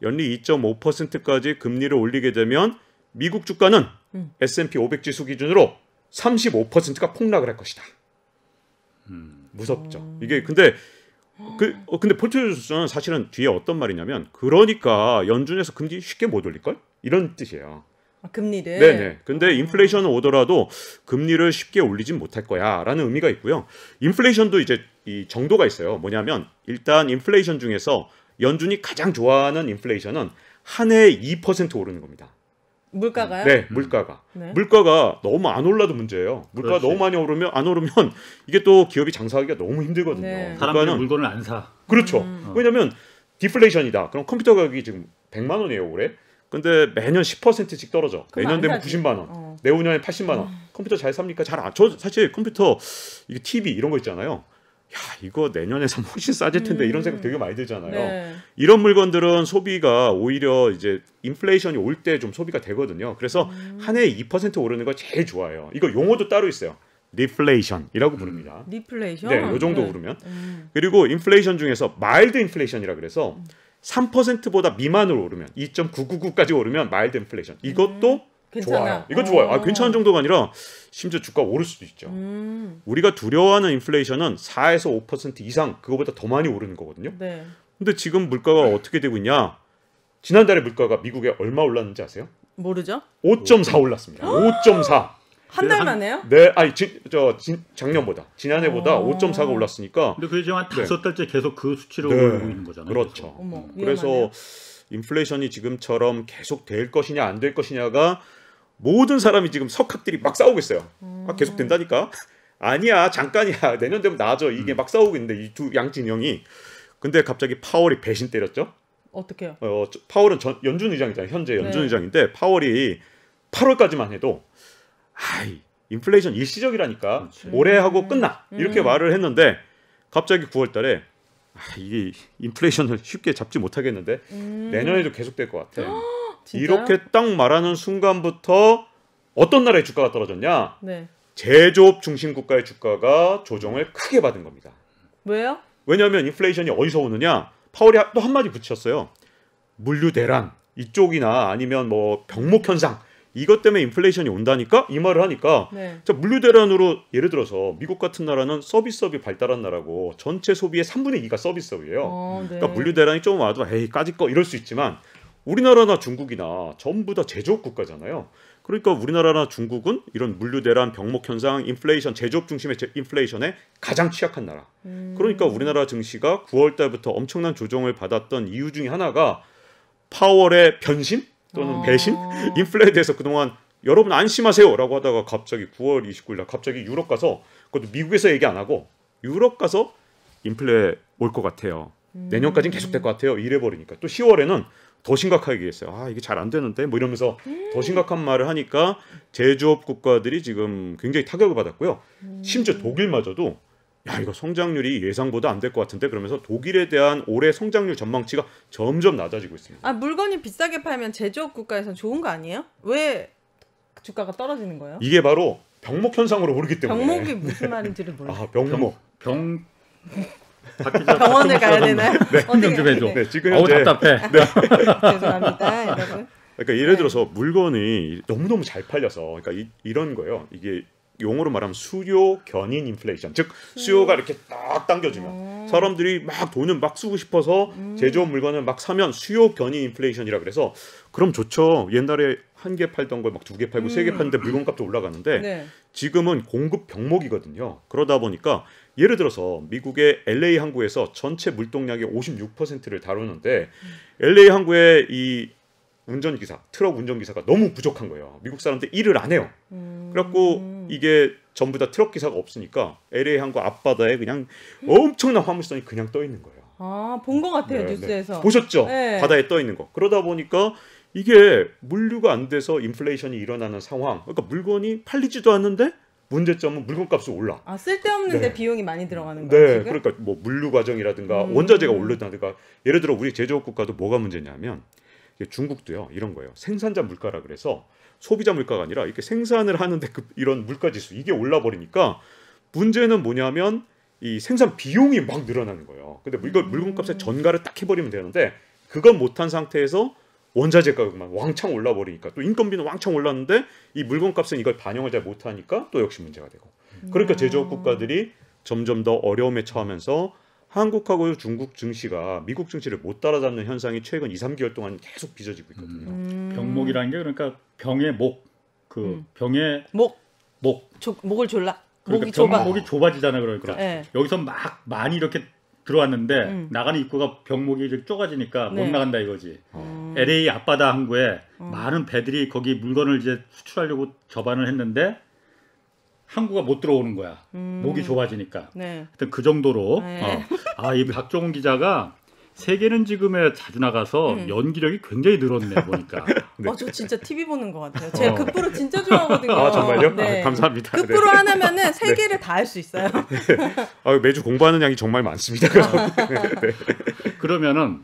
Speaker 3: 연리 2.5%까지 금리를 올리게 되면 미국 주가는
Speaker 4: 음.
Speaker 3: S&P 500 지수 기준으로 35%가 폭락을 할 것이다. 무섭죠. 이게 근데 그 어, 근데 폴트존스는 사실은 뒤에 어떤 말이냐면 그러니까 연준에서 금리 쉽게 못 올릴 걸 이런 뜻이에요.
Speaker 4: 아, 금리를.
Speaker 3: 네네. 근데 인플레이션은 오더라도 금리를 쉽게 올리진 못할 거야라는 의미가 있고요. 인플레이션도 이제 이 정도가 있어요. 뭐냐면 일단 인플레이션 중에서 연준이 가장 좋아하는 인플레이션은 한 해에 2% 오르는 겁니다.
Speaker 4: 물가가요?
Speaker 3: 네, 물가가.
Speaker 4: 네.
Speaker 3: 물가가 너무 안 올라도 문제예요. 물가가
Speaker 2: 그렇지.
Speaker 3: 너무 많이 오르면 안 오르면 이게 또 기업이 장사하기가 너무 힘들거든요.
Speaker 4: 네.
Speaker 2: 사람들이 물건을 안 사.
Speaker 3: 그렇죠.
Speaker 4: 음.
Speaker 3: 왜냐하면 디플레이션이다. 그럼 컴퓨터 가격이 지금 100만 원이에요 올해. 근데 매년 10%씩 떨어져. 내년
Speaker 4: 안
Speaker 3: 되면
Speaker 4: 사지.
Speaker 3: 90만 원.
Speaker 4: 어.
Speaker 3: 내후년에 80만 원. 컴퓨터 잘 삽니까? 잘 안. 저 사실 컴퓨터 이게 TV 이런 거 있잖아요. 야 이거 내년에 사면 <laughs> 훨씬 싸질 텐데 이런 생각 되게 많이 들잖아요.
Speaker 4: 네.
Speaker 3: 이런 물건들은 소비가 오히려 이제 인플레이션이 올 때 좀 소비가 되거든요. 그래서
Speaker 4: 음.
Speaker 3: 한 해에 2% 오르는 거 제일 좋아요. 이거 용어도 따로 있어요. 리플레이션이라고 부릅니다.
Speaker 4: 리플레이션.
Speaker 3: 네, 요 정도
Speaker 4: 네.
Speaker 3: 오르면.
Speaker 4: 음.
Speaker 3: 그리고 인플레이션 중에서 mild 인플레이션이라 그래서 3%보다 미만으로 오르면 2.999까지 오르면 mild 인플레이션. 이것도
Speaker 4: 음. 괜찮아.
Speaker 3: 좋아요. 이거 좋아요. 아,
Speaker 4: 어.
Speaker 3: 괜찮은 정도가 아니라 심지어 주가 오를 수도 있죠.
Speaker 4: 음.
Speaker 3: 우리가 두려워하는 인플레이션은 4에서 5% 이상 그거보다 더 많이 오르는 거거든요.
Speaker 4: 네.
Speaker 3: 근데 지금 물가가 어떻게 되고 있냐? 지난달에 물가가 미국에 얼마 올랐는지 아세요?
Speaker 4: 모르죠?
Speaker 3: 5.4 올랐습니다. <gasps> 5.4.
Speaker 4: 한달
Speaker 2: 한-
Speaker 4: 만에요?
Speaker 3: 네, 아니 지, 저 진, 작년보다 지난해보다
Speaker 4: 어.
Speaker 3: 5.4가 올랐으니까
Speaker 2: 근데 그게 지금 한
Speaker 3: 네.
Speaker 2: 다섯 달째 계속 그 수치를
Speaker 3: 네,
Speaker 2: 오르고 있는 거잖아요.
Speaker 3: 그렇죠.
Speaker 4: 어머.
Speaker 3: 음, 그래서. 인플레이션이 지금처럼 계속 될 것이냐 안 될 것이냐가 모든 사람이 지금 석학들이 막 싸우고 있어요. 아, 계속 된다니까? <laughs> 아니야 잠깐이야 <laughs> 내년 되면 나아져 이게 막 싸우고 있는데 이 두 양진영이 근데 갑자기 파월이 배신 때렸죠.
Speaker 4: 어떻게요?
Speaker 3: 어, 저- 파월은 전, 연준 의장이잖아요. 현재 연준
Speaker 4: 네.
Speaker 3: 의장인데 파월이 8월까지만 해도 아이 인플레이션 일시적이라니까
Speaker 2: 그렇지.
Speaker 3: 올해 하고 끝나 이렇게
Speaker 4: 음.
Speaker 3: 말을 했는데 갑자기 9월달에 아, 이게 인플레이션을 쉽게 잡지 못하겠는데
Speaker 4: 음.
Speaker 3: 내년에도 계속될 것 같아. <gasps> 이렇게 딱 말하는 순간부터 어떤 나라의 주가가 떨어졌냐?
Speaker 4: 네.
Speaker 3: 제조업 중심 국가의 주가가 조정을 크게 받은 겁니다.
Speaker 4: 왜요?
Speaker 3: 왜냐하면 인플레이션이 어디서 오느냐? 파월이 또 한마디 붙였어요. 물류 대란 이쪽이나 아니면 뭐 병목 현상 이것 때문에 인플레이션이 온다니까 이 말을 하니까
Speaker 4: 네.
Speaker 3: 자 물류 대란으로 예를 들어서 미국 같은 나라는 서비스업이 발달한 나라고 전체 소비의 3분의 2가 서비스업이에요.
Speaker 4: 어, 네.
Speaker 3: 그러니까 물류 대란이 좀 와도 에이 까짓 거 이럴 수 있지만 우리나라나 중국이나 전부 다 제조업 국가잖아요. 그러니까 우리나라나 중국은 이런 물류 대란, 병목 현상, 인플레이션, 제조업 중심의 제- 인플레이션에 가장 취약한 나라.
Speaker 4: 음.
Speaker 3: 그러니까 우리나라 증시가 9월 달부터 엄청난 조정을 받았던 이유 중에 하나가 파월의 변심 또는
Speaker 4: 어.
Speaker 3: 배신, 인플레에 대해서 그동안 여러분 안심하세요라고 하다가 갑자기 9월 29일 날 갑자기 유럽 가서 그것도 미국에서 얘기 안 하고 유럽 가서 인플레 올 것 같아요. 내년까지는 계속 될 것 같아요. 이래 버리니까 또 10월에는 더 심각하게 얘기했어요. 아 이게 잘 안 되는데 뭐 이러면서 더 심각한 말을 하니까 제조업 국가들이 지금 굉장히 타격을 받았고요. 심지어 독일마저도 야 이거 성장률이 예상보다 안 될 것 같은데 그러면서 독일에 대한 올해 성장률 전망치가 점점 낮아지고 있습니다.
Speaker 4: 아 물건이 비싸게 팔면 제조업 국가에선 좋은 거 아니에요? 왜 주가가 떨어지는 거예요?
Speaker 3: 이게 바로 병목 현상으로 오르기 때문에
Speaker 4: 병목이 무슨 말인지를 몰라.
Speaker 3: 아 병목
Speaker 2: 병 <laughs>
Speaker 4: 병원을 가야 되나요?
Speaker 2: 설명 좀 해줘.
Speaker 4: 네,
Speaker 3: 네 지금
Speaker 2: 어우 답답해. <laughs> <laughs>
Speaker 4: 죄송합니다, 여러분.
Speaker 3: 그러니까 예를
Speaker 4: 네.
Speaker 3: 들어서 물건이 너무너무 잘 팔려서 그러니까 이, 런 거예요. 이게 용어로 말하면 수요 견인 인플레이션. 즉 수요가 이렇게 딱 당겨지면
Speaker 4: 음.
Speaker 3: 사람들이 막 돈을 막 쓰고 싶어서 제조업 물건을 막 사면 수요 견인 인플레이션이라 그래서 그럼 좋죠. 옛날에 한 개 팔던 걸 막 두 개 팔고 세개 팔는데 물건값도 올라가는데
Speaker 4: 네.
Speaker 3: 지금은 공급 병목이거든요. 그러다 보니까 예를 들어서 미국의 LA 항구에서 전체 물동량의 56%를 다루는데 LA 항구의 이 운전기사, 트럭 운전기사가 너무 부족한 거예요. 미국 사람들 일을 안 해요.
Speaker 4: 음.
Speaker 3: 그래갖고 이게 전부 다 트럭 기사가 없으니까 LA 항구 앞바다에 그냥 엄청난 화물선이 그냥 떠 있는 거예요.
Speaker 4: 아, 본 것 같아요,
Speaker 3: 네,
Speaker 4: 뉴스에서.
Speaker 3: 네. 보셨죠?
Speaker 4: 네.
Speaker 3: 바다에 떠 있는 거. 그러다 보니까 이게 물류가 안 돼서 인플레이션이 일어나는 상황. 그러니까 물건이 팔리지도 않는데 문제점은 물건값이 올라.
Speaker 4: 아, 쓸데없는데
Speaker 3: 네.
Speaker 4: 비용이 많이 들어가는 거예요,
Speaker 3: 네,
Speaker 4: 지금?
Speaker 3: 그러니까 뭐 물류 과정이라든가
Speaker 4: 음.
Speaker 3: 원자재가 오르다든가 예를 들어 우리 제조업 국가도 뭐가 문제냐면 중국도요 이런 거예요. 생산자 물가라 그래서 소비자 물가가 아니라 이렇게 생산을 하는데 그 이런 물가 지수 이게 올라 버리니까 문제는 뭐냐면 이 생산 비용이 막 늘어나는 거예요. 근데 이거
Speaker 4: 음.
Speaker 3: 물건값에 전가를 딱 해버리면 되는데 그건 못한 상태에서 원자재 가격만 왕창 올라 버리니까 또 인건비는 왕창 올랐는데 이 물건값은 이걸 반영을 잘 못하니까 또 역시 문제가 되고 그러니까
Speaker 4: 음.
Speaker 3: 제조업 국가들이 점점 더 어려움에 처하면서 한국하고 중국 증시가 미국 증시를 못 따라잡는 현상이 최근 2, 3개월 동안 계속 빚어지고 있거든요.
Speaker 4: 음.
Speaker 2: 병목이라는 게 그러니까 병의 목, 그
Speaker 4: 음.
Speaker 2: 병의
Speaker 4: 목,
Speaker 2: 목.
Speaker 4: 조, 목을 졸라.
Speaker 2: 그러니까
Speaker 4: 목이 좁아.
Speaker 2: 병목이 좁아지잖아 그러니까
Speaker 4: 네.
Speaker 2: 여기서 막 많이 이렇게 들어왔는데
Speaker 4: 음.
Speaker 2: 나가는 입구가 병목이 이제 좁아지니까
Speaker 4: 네.
Speaker 2: 못 나간다 이거지.
Speaker 4: 음.
Speaker 2: LA 앞바다 항구에
Speaker 4: 음.
Speaker 2: 많은 배들이 거기 물건을 이제 수출하려고 접안을 했는데 항구가 못 들어오는 거야.
Speaker 4: 음.
Speaker 2: 목이 좁아지니까.
Speaker 4: 네.
Speaker 2: 하여튼 그 정도로
Speaker 4: 네.
Speaker 2: 어. 아 이 박종훈 기자가 세계는 지금에 자주 나가서
Speaker 4: 음.
Speaker 2: 연기력이 굉장히 늘었네 보니까.
Speaker 3: 네. <laughs>
Speaker 4: 어, 저 진짜 TV 보는 것 같아요. 제가
Speaker 2: 어.
Speaker 4: 그 프로 진짜 좋아하거든요.
Speaker 3: 아 정말요?
Speaker 4: 네.
Speaker 3: 아, 감사합니다.
Speaker 4: 그
Speaker 3: 네.
Speaker 4: 프로 하나면은 <laughs> 세 개를 다 할 수 있어요. <laughs>
Speaker 3: 아, 매주 공부하는 양이 정말 많습니다.
Speaker 2: 그러면은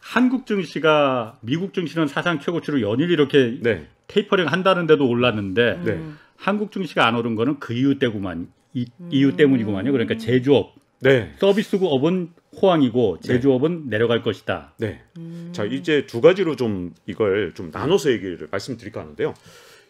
Speaker 2: 한국 증시가 미국 증시는 사상 최고치로 연일 이렇게
Speaker 3: 네,
Speaker 2: 테이퍼링 한다는데도 올랐는데
Speaker 3: 네.
Speaker 4: 음.
Speaker 2: 한국 증시가 안 오른 거는 그 이유 때구만 이, 이유 때문이구만요. 그러니까 제조업
Speaker 3: 네,
Speaker 2: 서비스업은 호황이고 제조업은 내려갈 것이다.
Speaker 3: 네.
Speaker 4: 음.
Speaker 3: 자 이제 두 가지로 좀 이걸 좀 나눠서 얘기를 말씀드릴까 하는데요.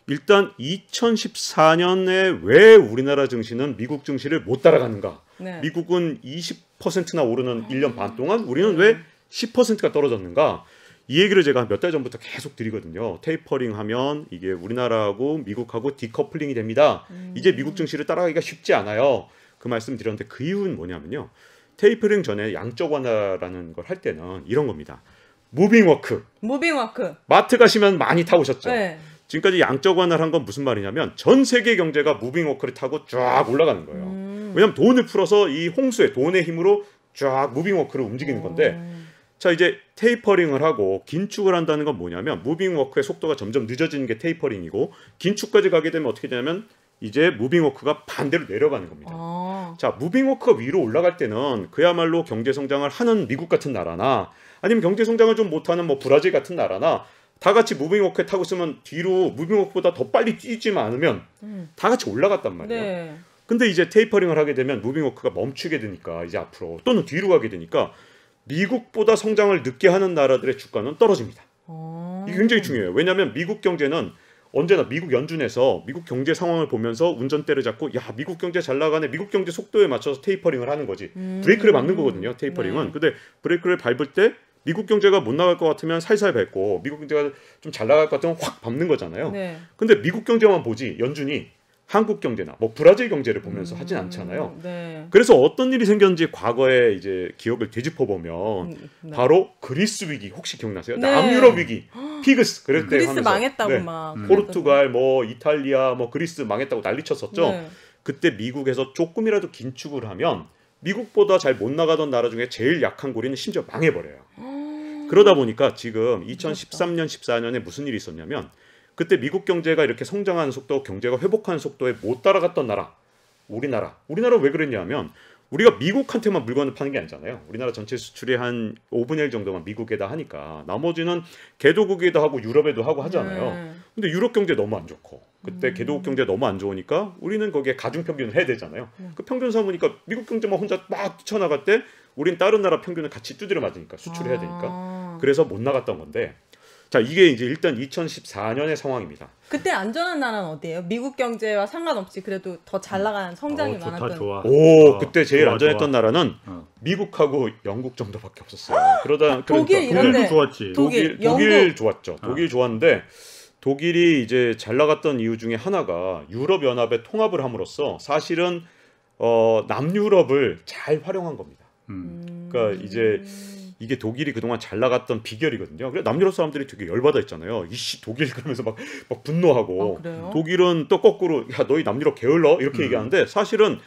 Speaker 3: 일단 2014년에 왜 우리나라 증시는 미국 증시를 못 따라가는가?
Speaker 4: 네.
Speaker 3: 미국은 20%나 오르는 1년 반 동안 우리는 왜 10%가 떨어졌는가? 이 얘기를 제가 몇 달 전부터 계속 드리거든요. 테이퍼링 하면 이게 우리나라하고 미국하고 디커플링이 됩니다. 이제 미국 증시를 따라가기가 쉽지 않아요. 그 말씀 드렸는데 그 이유는 뭐냐면요. 테이퍼링 전에 양적 완화라는 걸 할 때는 이런 겁니다. 무빙 워크.
Speaker 4: 무빙 워크.
Speaker 3: 마트 가시면 많이 타보셨죠?
Speaker 4: 네.
Speaker 3: 지금까지 양적 완화를 한 건 무슨 말이냐면 전 세계 경제가 무빙 워크를 타고 쫙 올라가는 거예요.
Speaker 4: 음.
Speaker 3: 왜냐하면 돈을 풀어서 이 홍수의 돈의 힘으로 쫙 무빙 워크를 움직이는 건데
Speaker 4: 음.
Speaker 3: 자 이제 테이퍼링을 하고 긴축을 한다는 건 뭐냐면 무빙 워크의 속도가 점점 늦어지는 게 테이퍼링이고 긴축까지 가게 되면 어떻게 되냐면 이제 무빙 워크가 반대로 내려가는 겁니다.
Speaker 4: 어.
Speaker 3: 자 무빙 워크가 위로 올라갈 때는 그야말로 경제 성장을 하는 미국 같은 나라나 아니면 경제 성장을 좀 못하는 뭐 브라질 같은 나라나 다 같이 무빙 워크에 타고 있으면 뒤로 무빙 워크보다 더 빨리 뛰지만 않으면
Speaker 4: 음.
Speaker 3: 다 같이 올라갔단 말이에요.
Speaker 4: 네.
Speaker 3: 근데 이제 테이퍼링을 하게 되면 무빙 워크가 멈추게 되니까 이제 앞으로 또는 뒤로 가게 되니까 미국보다 성장을 늦게 하는 나라들의 주가는 떨어집니다.
Speaker 4: 어.
Speaker 3: 이게 굉장히 중요해요. 왜냐하면 미국 경제는 언제나 미국 연준에서 미국 경제 상황을 보면서 운전대를 잡고 야 미국 경제 잘 나가네 미국 경제 속도에 맞춰서 테이퍼링을 하는 거지
Speaker 4: 음.
Speaker 3: 브레이크를 밟는 거거든요 테이퍼링은
Speaker 4: 네.
Speaker 3: 근데 브레이크를 밟을 때 미국 경제가 못 나갈 것 같으면 살살 밟고 미국 경제가 좀 잘 나갈 것 같으면 확 밟는 거잖아요
Speaker 4: 네.
Speaker 3: 근데 미국 경제만 보지 연준이 한국 경제나 뭐 브라질 경제를 보면서 하진
Speaker 4: 음.
Speaker 3: 않잖아요
Speaker 4: 네.
Speaker 3: 그래서 어떤 일이 생겼는지 과거에 이제 기억을 되짚어 보면
Speaker 4: 음, 네.
Speaker 3: 바로 그리스 위기 혹시 기억나세요?
Speaker 4: 네.
Speaker 3: 남유럽 위기, <gasps> 피그스 그럴 때
Speaker 4: 그리스
Speaker 3: 하면서
Speaker 4: 망했다고
Speaker 3: 네.
Speaker 4: 막.
Speaker 2: 음.
Speaker 3: 포르투갈, 뭐 이탈리아, 뭐 그리스 망했다고 난리쳤었죠.
Speaker 4: 네.
Speaker 3: 그때 미국에서 조금이라도 긴축을 하면 미국보다 잘 못 나가던 나라 중에 제일 약한 고리는 심지어 망해버려요. <gasps> 그러다 보니까 지금 2013년, 14년에 무슨 일이 있었냐면 그때 미국 경제가 이렇게 성장하는 속도, 경제가 회복하는 속도에 못 따라갔던 나라, 우리나라. 우리나라 왜 그랬냐면 우리가 미국한테만 물건을 파는 게 아니잖아요. 우리나라 전체 수출의 한 5분의 1 정도만 미국에다 하니까 나머지는 개도국에도 하고 유럽에도 하고 하잖아요.
Speaker 4: 네.
Speaker 3: 근데 유럽 경제 너무 안 좋고
Speaker 4: 음.
Speaker 3: 그때 개도국 경제 너무 안 좋으니까 우리는 거기에 가중 평균을 해야 되잖아요.
Speaker 4: 네.
Speaker 3: 그 평균 삼으니까 미국 경제만 혼자 막 뛰쳐나갈 때 우린 다른 나라 평균을 같이 두드려 맞으니까 수출해야 되니까
Speaker 4: 아.
Speaker 3: 그래서 못 나갔던 건데 자 이게 이제 일단 2014년의 상황입니다.
Speaker 4: 그때 안전한 나라는 어디예요? 미국 경제와 상관없이 그래도 더 잘 나가는 성장이
Speaker 2: 어, 좋다
Speaker 4: 많았던.
Speaker 2: 좋아.
Speaker 3: 오
Speaker 2: 어,
Speaker 3: 그때 제일
Speaker 2: 좋아,
Speaker 3: 안전했던
Speaker 2: 좋아.
Speaker 3: 나라는
Speaker 2: 어.
Speaker 3: 미국하고 영국 정도밖에 없었어요. 그러다
Speaker 4: 독일
Speaker 3: 그러니까
Speaker 4: 이런데
Speaker 2: 좋았지.
Speaker 4: 독일,
Speaker 3: 독일 독일
Speaker 4: 영국.
Speaker 3: 좋았죠. 독일 좋았는데 독일이 이제 잘 나갔던 이유 중에 하나가 유럽 연합에 통합을 함으로써 사실은 어, 남유럽을 잘 활용한 겁니다.
Speaker 2: 음.
Speaker 3: 그러니까 이제 이게 독일이 그동안 잘 나갔던 비결이거든요. 그래 남유럽 사람들이 되게 열받아 있잖아요. 이씨 독일 그러면서 막, 막 분노하고
Speaker 4: 아, 그래요?
Speaker 3: 독일은 또 거꾸로 야 너희 남유럽 게을러 이렇게
Speaker 2: 음.
Speaker 3: 얘기하는데 사실은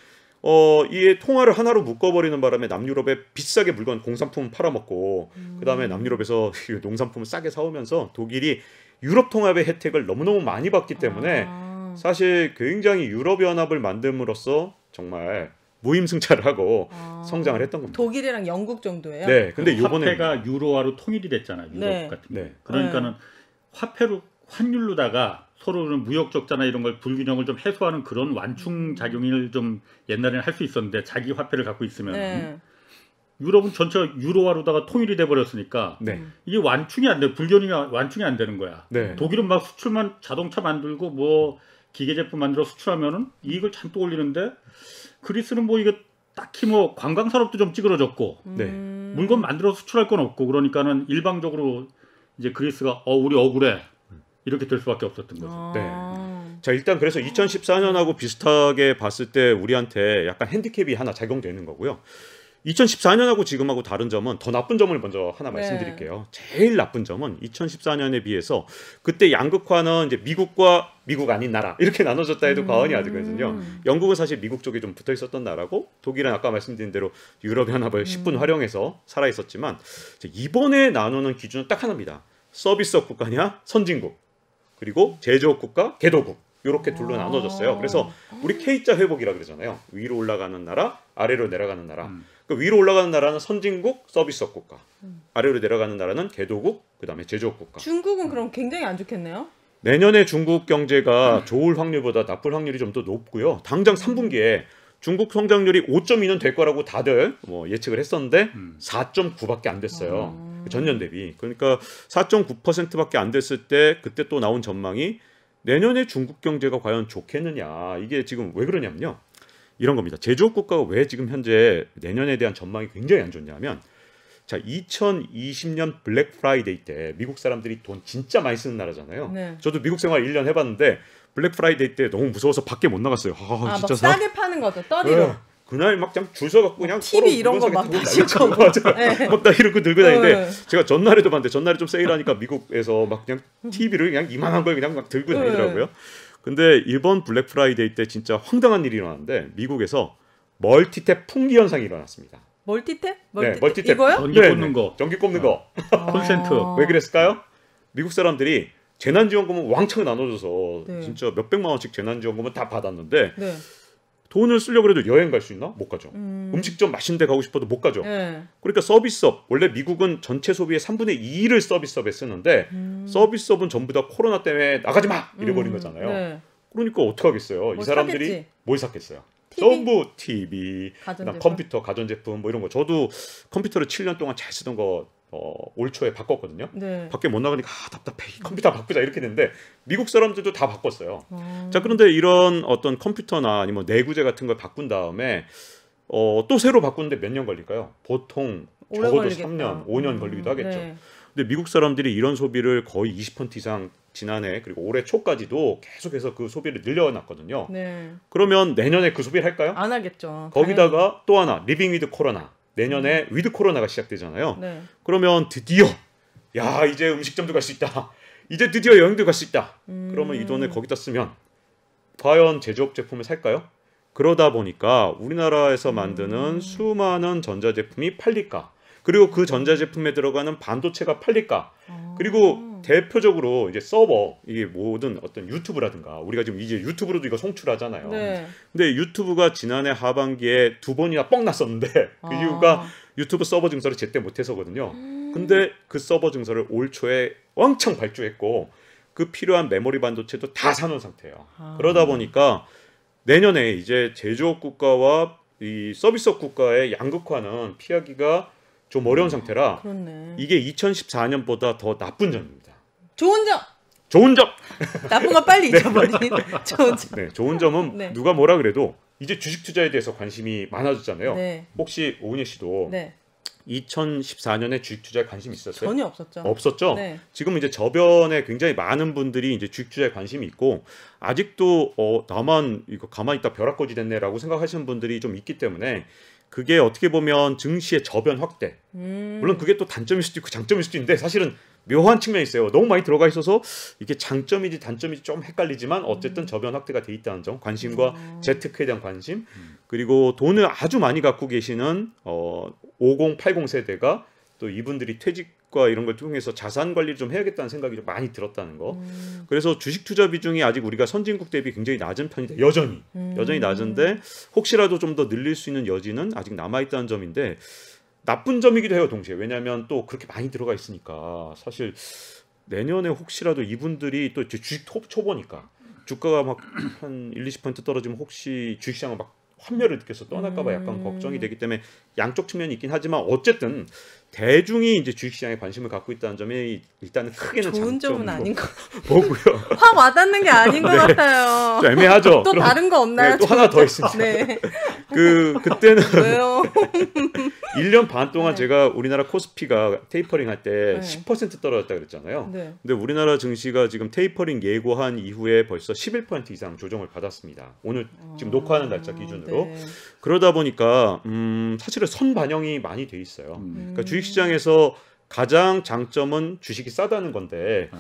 Speaker 3: 어, 이 통화를 하나로 묶어버리는 바람에 남유럽에 비싸게 물건 공산품 팔아먹고
Speaker 4: 음.
Speaker 3: 그 다음에 남유럽에서 <laughs> 농산품을 싸게 사오면서 독일이 유럽 통합의 혜택을 너무너무 많이 받기 때문에
Speaker 4: 아.
Speaker 3: 사실 굉장히 유럽 연합을 만듦으로써 정말 무임승차를 하고
Speaker 4: 아.
Speaker 3: 성장을 했던 겁니다.
Speaker 4: 독일이랑 영국 정도예요?
Speaker 3: 네, 근데 요번에
Speaker 2: 화폐가 유로화로 통일이 됐잖아. 유럽
Speaker 4: 네.
Speaker 2: 같은 게.
Speaker 3: 네.
Speaker 2: 그러니까는 화폐로 환율로다가 서로는 무역 적자나 이런 걸 불균형을 좀 해소하는 그런 완충 작용을 좀 옛날에는 할 수 있었는데 자기 화폐를 갖고 있으면
Speaker 4: 네.
Speaker 2: 유럽은 전체 유로화로다가 통일이 돼 버렸으니까
Speaker 3: 네,
Speaker 2: 이게 완충이 안 돼. 불균형이 완충이 안 되는 거야.
Speaker 3: 네,
Speaker 2: 독일은 막 수출만 자동차 만들고 뭐 기계 제품 만들어 수출하면은 이익을 잔뜩 올리는데 그리스는 뭐 이게 딱히 뭐 관광 산업도 좀 찌그러졌고
Speaker 3: 네.
Speaker 4: 음.
Speaker 2: 물건 만들어 수출할 건 없고 그러니까는 일방적으로 이제 그리스가 어 우리 억울해 이렇게 될 수밖에 없었던 거죠.
Speaker 4: 아.
Speaker 3: 자 일단 그래서 2014년하고 비슷하게 봤을 때 우리한테 약간 핸디캡이 하나 작용되는 거고요. 2014년하고 지금하고 다른 점은 더 나쁜 점을 먼저 하나
Speaker 4: 네.
Speaker 3: 말씀드릴게요. 제일 나쁜 점은 2014년에 비해서 그때 양극화는 이제 미국과 미국 아닌 나라 이렇게 나눠졌다 해도 과언이 아니거든요. 영국은 사실 미국 쪽에 좀 붙어 있었던 나라고 독일은 아까 말씀드린 대로 유럽 연합을 10분 활용해서 살아 있었지만 이번에 나누는 기준은 딱 하나입니다. 서비스업 국가냐 선진국 그리고 제조업 국가 개도국 이렇게 둘로
Speaker 4: 아.
Speaker 3: 나눠졌어요. 그래서 우리 K자 회복이라 그러잖아요. 위로 올라가는 나라, 아래로 내려가는 나라.
Speaker 2: 음.
Speaker 3: 그 위로 올라가는 나라는 선진국, 서비스업 국가. 아래로 내려가는 나라는 개도국, 그다음에 제조업 국가.
Speaker 4: 중국은 그럼 굉장히 안 좋겠네요.
Speaker 3: 내년에 중국 경제가 좋을 확률보다 나쁠 확률이 좀 더 높고요. 당장 3분기에 중국 성장률이 5.2는 될 거라고 다들 뭐 예측을 했었는데
Speaker 2: 음.
Speaker 3: 4.9밖에 안 됐어요.
Speaker 4: 음.
Speaker 3: 전년 대비. 그러니까 4.9%밖에 안 됐을 때 그때 또 나온 전망이 내년에 중국 경제가 과연 좋겠느냐. 이게 지금 왜 그러냐면요. 이런 겁니다. 제조업 국가가 왜 지금 현재 내년에 대한 전망이 굉장히 안 좋냐면 자, 2020년 블랙 프라이데이 때 미국 사람들이 돈 진짜 많이 쓰는 나라잖아요.
Speaker 4: 네.
Speaker 3: 저도 미국 생활 1년 해봤는데 블랙 프라이데이 때 너무 무서워서 밖에 못 나갔어요. 아,
Speaker 4: 아, 막
Speaker 3: 진짜 사-
Speaker 4: 싸게 파는 거죠. 떨이로.
Speaker 3: 네. 그날 막 그냥 줄 서갖고 그냥
Speaker 4: TV
Speaker 3: 서로
Speaker 4: 이런 거
Speaker 3: 물건
Speaker 4: 막
Speaker 3: 사게
Speaker 4: 다
Speaker 3: 들고 난리치고 맞아. 막나 이러고 들고 다니는데
Speaker 4: 네.
Speaker 3: 제가 전날에도 봤는데 전날에 좀 세일하니까 미국에서 막 그냥 TV를 그냥 이만한 걸 그냥 막 들고
Speaker 4: 네.
Speaker 3: 다니더라고요. 근데 이번 블랙 프라이데이 때 진짜 황당한 일이 일어났는데 미국에서 멀티탭 풍기 현상이 일어났습니다.
Speaker 4: 멀티탭?
Speaker 3: 네,
Speaker 4: 멀티탭.
Speaker 3: 멀티탭.
Speaker 4: 이거요?
Speaker 2: 전기 꽂는 거.
Speaker 3: 전기 꼽는 거.
Speaker 2: 콘센트.
Speaker 4: 아.
Speaker 3: 왜 그랬을까요? 미국 사람들이 재난지원금은 왕창 나눠줘서
Speaker 4: 네.
Speaker 3: 진짜 몇 백만 원씩 재난지원금을 다 받았는데
Speaker 4: 네.
Speaker 3: 돈을 쓰려고 해도 여행 갈 수 있나? 못 가죠.
Speaker 4: 음.
Speaker 3: 음. 식점 맛있는 데 가고 싶어도 못 가죠.
Speaker 4: 네.
Speaker 3: 그러니까 서비스업 원래 미국은 전체 소비의 3분의 2를 서비스업에 쓰는데
Speaker 4: 음.
Speaker 3: 서비스업은 전부 다 코로나 때문에 나가지 마 이래버린
Speaker 4: 음.
Speaker 3: 거잖아요.
Speaker 4: 네.
Speaker 3: 그러니까 어떻게 하겠어요? 뭐이 사람들이
Speaker 4: 사겠지.
Speaker 3: 뭘 샀겠어요?
Speaker 4: TV?
Speaker 3: 전부 TV,
Speaker 4: 가전제품.
Speaker 3: 컴퓨터, 가전제품 뭐 이런 거. 저도 컴퓨터를 7년 동안 잘 쓰던 거 어, 올 초에 바꿨거든요.
Speaker 4: 네.
Speaker 3: 밖에 못 나가니까 아, 답답해. 이 컴퓨터 바꾸자 이렇게 됐는데 미국 사람들도 다 바꿨어요.
Speaker 4: 어.
Speaker 3: 자 그런데 이런 어떤 컴퓨터나 아니면 내구재 같은 걸 바꾼 다음에 어, 또 새로 바꾸는데 몇 년 걸릴까요? 보통 적어도
Speaker 4: 걸리겠다.
Speaker 3: 3년, 5년 걸리기도 하겠죠.
Speaker 4: 네.
Speaker 3: 근데 미국 사람들이 이런 소비를 거의 20% 이상 지난해 그리고 올해 초까지도 계속해서 그 소비를 늘려놨거든요.
Speaker 4: 네.
Speaker 3: 그러면 내년에 그 소비를 할까요?
Speaker 4: 안 하겠죠.
Speaker 3: 거기다가 또 하나 living with 코로나 내년에 위드 코로나가 시작되잖아요.
Speaker 4: 네.
Speaker 3: 그러면 드디어 야 이제 음식점도 갈 수 있다. 이제 드디어 여행도 갈 수 있다.
Speaker 4: 음.
Speaker 3: 그러면 이 돈을 거기다 쓰면 과연 제조업 제품을 살까요? 그러다 보니까 우리나라에서 만드는 수많은 전자제품이 팔릴까? 그리고 그 전자제품에 들어가는 반도체가 팔릴까?
Speaker 4: 어.
Speaker 3: 그리고 대표적으로 이제 서버 이게 모든 어떤 유튜브라든가 우리가 지금 이제 유튜브로도 이거 송출하잖아요.
Speaker 4: 네.
Speaker 3: 근데 유튜브가 지난해 하반기에 두 번이나 뻥 났었는데 <laughs> 그
Speaker 4: 아.
Speaker 3: 이유가 유튜브 서버 증설을 제때 못해서거든요.
Speaker 4: 음.
Speaker 3: 근데 그 서버 증설을 올 초에 왕창 발주했고 그 필요한 메모리 반도체도 다 사놓은 상태예요.
Speaker 4: 아.
Speaker 3: 그러다 보니까 내년에 이제 제조업 국가와 이 서비스업 국가의 양극화는 피하기가 좀 어려운 상태라
Speaker 4: 그렇네.
Speaker 3: 이게 2014년보다 더 나쁜 점입니다.
Speaker 4: 좋은 점.
Speaker 3: 좋은 점.
Speaker 4: 나쁜 거 빨리 <laughs> 잊어버리는 <laughs> 좋은 점.
Speaker 3: 네, 좋은 점은
Speaker 4: 네.
Speaker 3: 누가 뭐라 그래도 이제 주식 투자에 대해서 관심이 많아졌잖아요.
Speaker 4: 네.
Speaker 3: 혹시 오은희 씨도
Speaker 4: 네.
Speaker 3: 2014년에 주식 투자에 관심 있었어요?
Speaker 4: 전혀 없었죠.
Speaker 3: 없었죠.
Speaker 4: 네.
Speaker 3: 지금 이제 저변에 굉장히 많은 분들이 이제 주식 투자에 관심이 있고 아직도 어 나만 이거 가만히 있다 벼락거지 됐네라고 생각하시는 분들이 좀 있기 때문에 그게 어떻게 보면 증시의 저변 확대.
Speaker 4: 음.
Speaker 3: 물론 그게 또 단점일 수도 있고 장점일 수도 있는데 사실은 묘한 측면이 있어요. 너무 많이 들어가 있어서 이게 장점이지 단점이지 좀 헷갈리지만 어쨌든 저변 확대가 돼 있다는 점, 관심과
Speaker 4: 음.
Speaker 3: 재테크에 대한 관심, 그리고 돈을 아주 많이 갖고 계시는 어 50, 80 세대가 또 이분들이 퇴직 과 이런 걸 통해서 자산 관리를 좀 해야겠다는 생각이 좀 많이 들었다는 거.
Speaker 4: 음.
Speaker 3: 그래서 주식 투자 비중이 아직 우리가 선진국 대비 굉장히 낮은 편이다. 여전히
Speaker 4: 음.
Speaker 3: 여전히 낮은데 혹시라도 좀 더 늘릴 수 있는 여지는 아직 남아 있다는 점인데 나쁜 점이기도 해요. 동시에 왜냐하면 또 그렇게 많이 들어가 있으니까 사실 내년에 혹시라도 이분들이 또 주식 초, 초보니까 주가가 막 한 1, 20% 떨어지면 혹시 주식시장을 막 환멸을 느껴서 떠날까봐 약간
Speaker 4: 음.
Speaker 3: 걱정이 되기 때문에 양쪽 측면이 있긴 하지만 어쨌든 대중이 이제 주식시장에 관심을 갖고 있다는 점이 일단은 크게는
Speaker 4: 좋은 점은 아닌 거.
Speaker 3: 뭐고요.
Speaker 4: 확 와닿는 게 아닌 것 <laughs> 같아요.
Speaker 3: 좀 애매하죠.
Speaker 4: 또
Speaker 3: 그럼-
Speaker 4: 다른 거 없나요?
Speaker 3: 네, 또 하나 더 있습니다.
Speaker 4: 네. <laughs>
Speaker 3: 그 그때는 <laughs>
Speaker 4: 왜요?
Speaker 3: 1년 반 동안
Speaker 4: 네.
Speaker 3: 제가 우리나라 코스피가 테이퍼링 할때
Speaker 4: 네.
Speaker 3: 10% 떨어졌다 그랬잖아요.
Speaker 4: 네.
Speaker 3: 근데 우리나라 증시가 지금 테이퍼링 예고한 이후에 벌써 11% 이상 조정을 받았습니다. 오늘 지금 녹화하는 날짜 기준으로.
Speaker 4: 네.
Speaker 3: 그러다 보니까 음, 사실은 선 반영이 많이 돼 있어요.
Speaker 2: 음.
Speaker 3: 그러니까 주식시장에서 가장 장점은 주식이 싸다는 건데
Speaker 2: 어.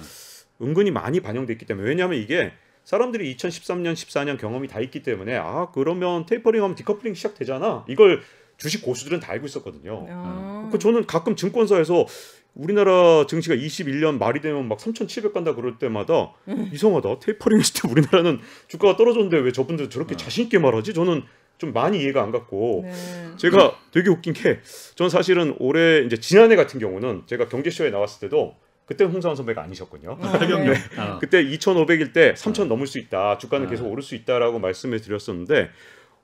Speaker 3: 은근히 많이 반영돼 있기 때문에 왜냐하면 이게 사람들이 2013년, 14년 경험이 다 있기 때문에 아 그러면 테이퍼링하면 디커플링 시작되잖아. 이걸 주식 고수들은 다 알고 있었거든요.
Speaker 4: 아.
Speaker 3: 그 저는 가끔 증권사에서 우리나라 증시가 21년 말이 되면 막 3,700 간다 그럴 때마다 이상하다. 테이퍼링 했을 때 우리나라는 주가가 떨어졌는데 왜 저분들 저렇게 자신 있게 말하지? 저는 좀 많이 이해가 안 갔고
Speaker 4: 네.
Speaker 3: 제가 되게 웃긴 게 전 사실은 올해 이제 지난해 같은 경우는 제가 경제쇼에 나왔을 때도 그때 홍사원 선배가 아니셨거든요.
Speaker 4: 아. 네.
Speaker 2: 어.
Speaker 3: 그때 2,500일 때 3,000 넘을 수 있다. 주가는
Speaker 2: 아.
Speaker 3: 계속 오를 수 있다라고 말씀을 드렸었는데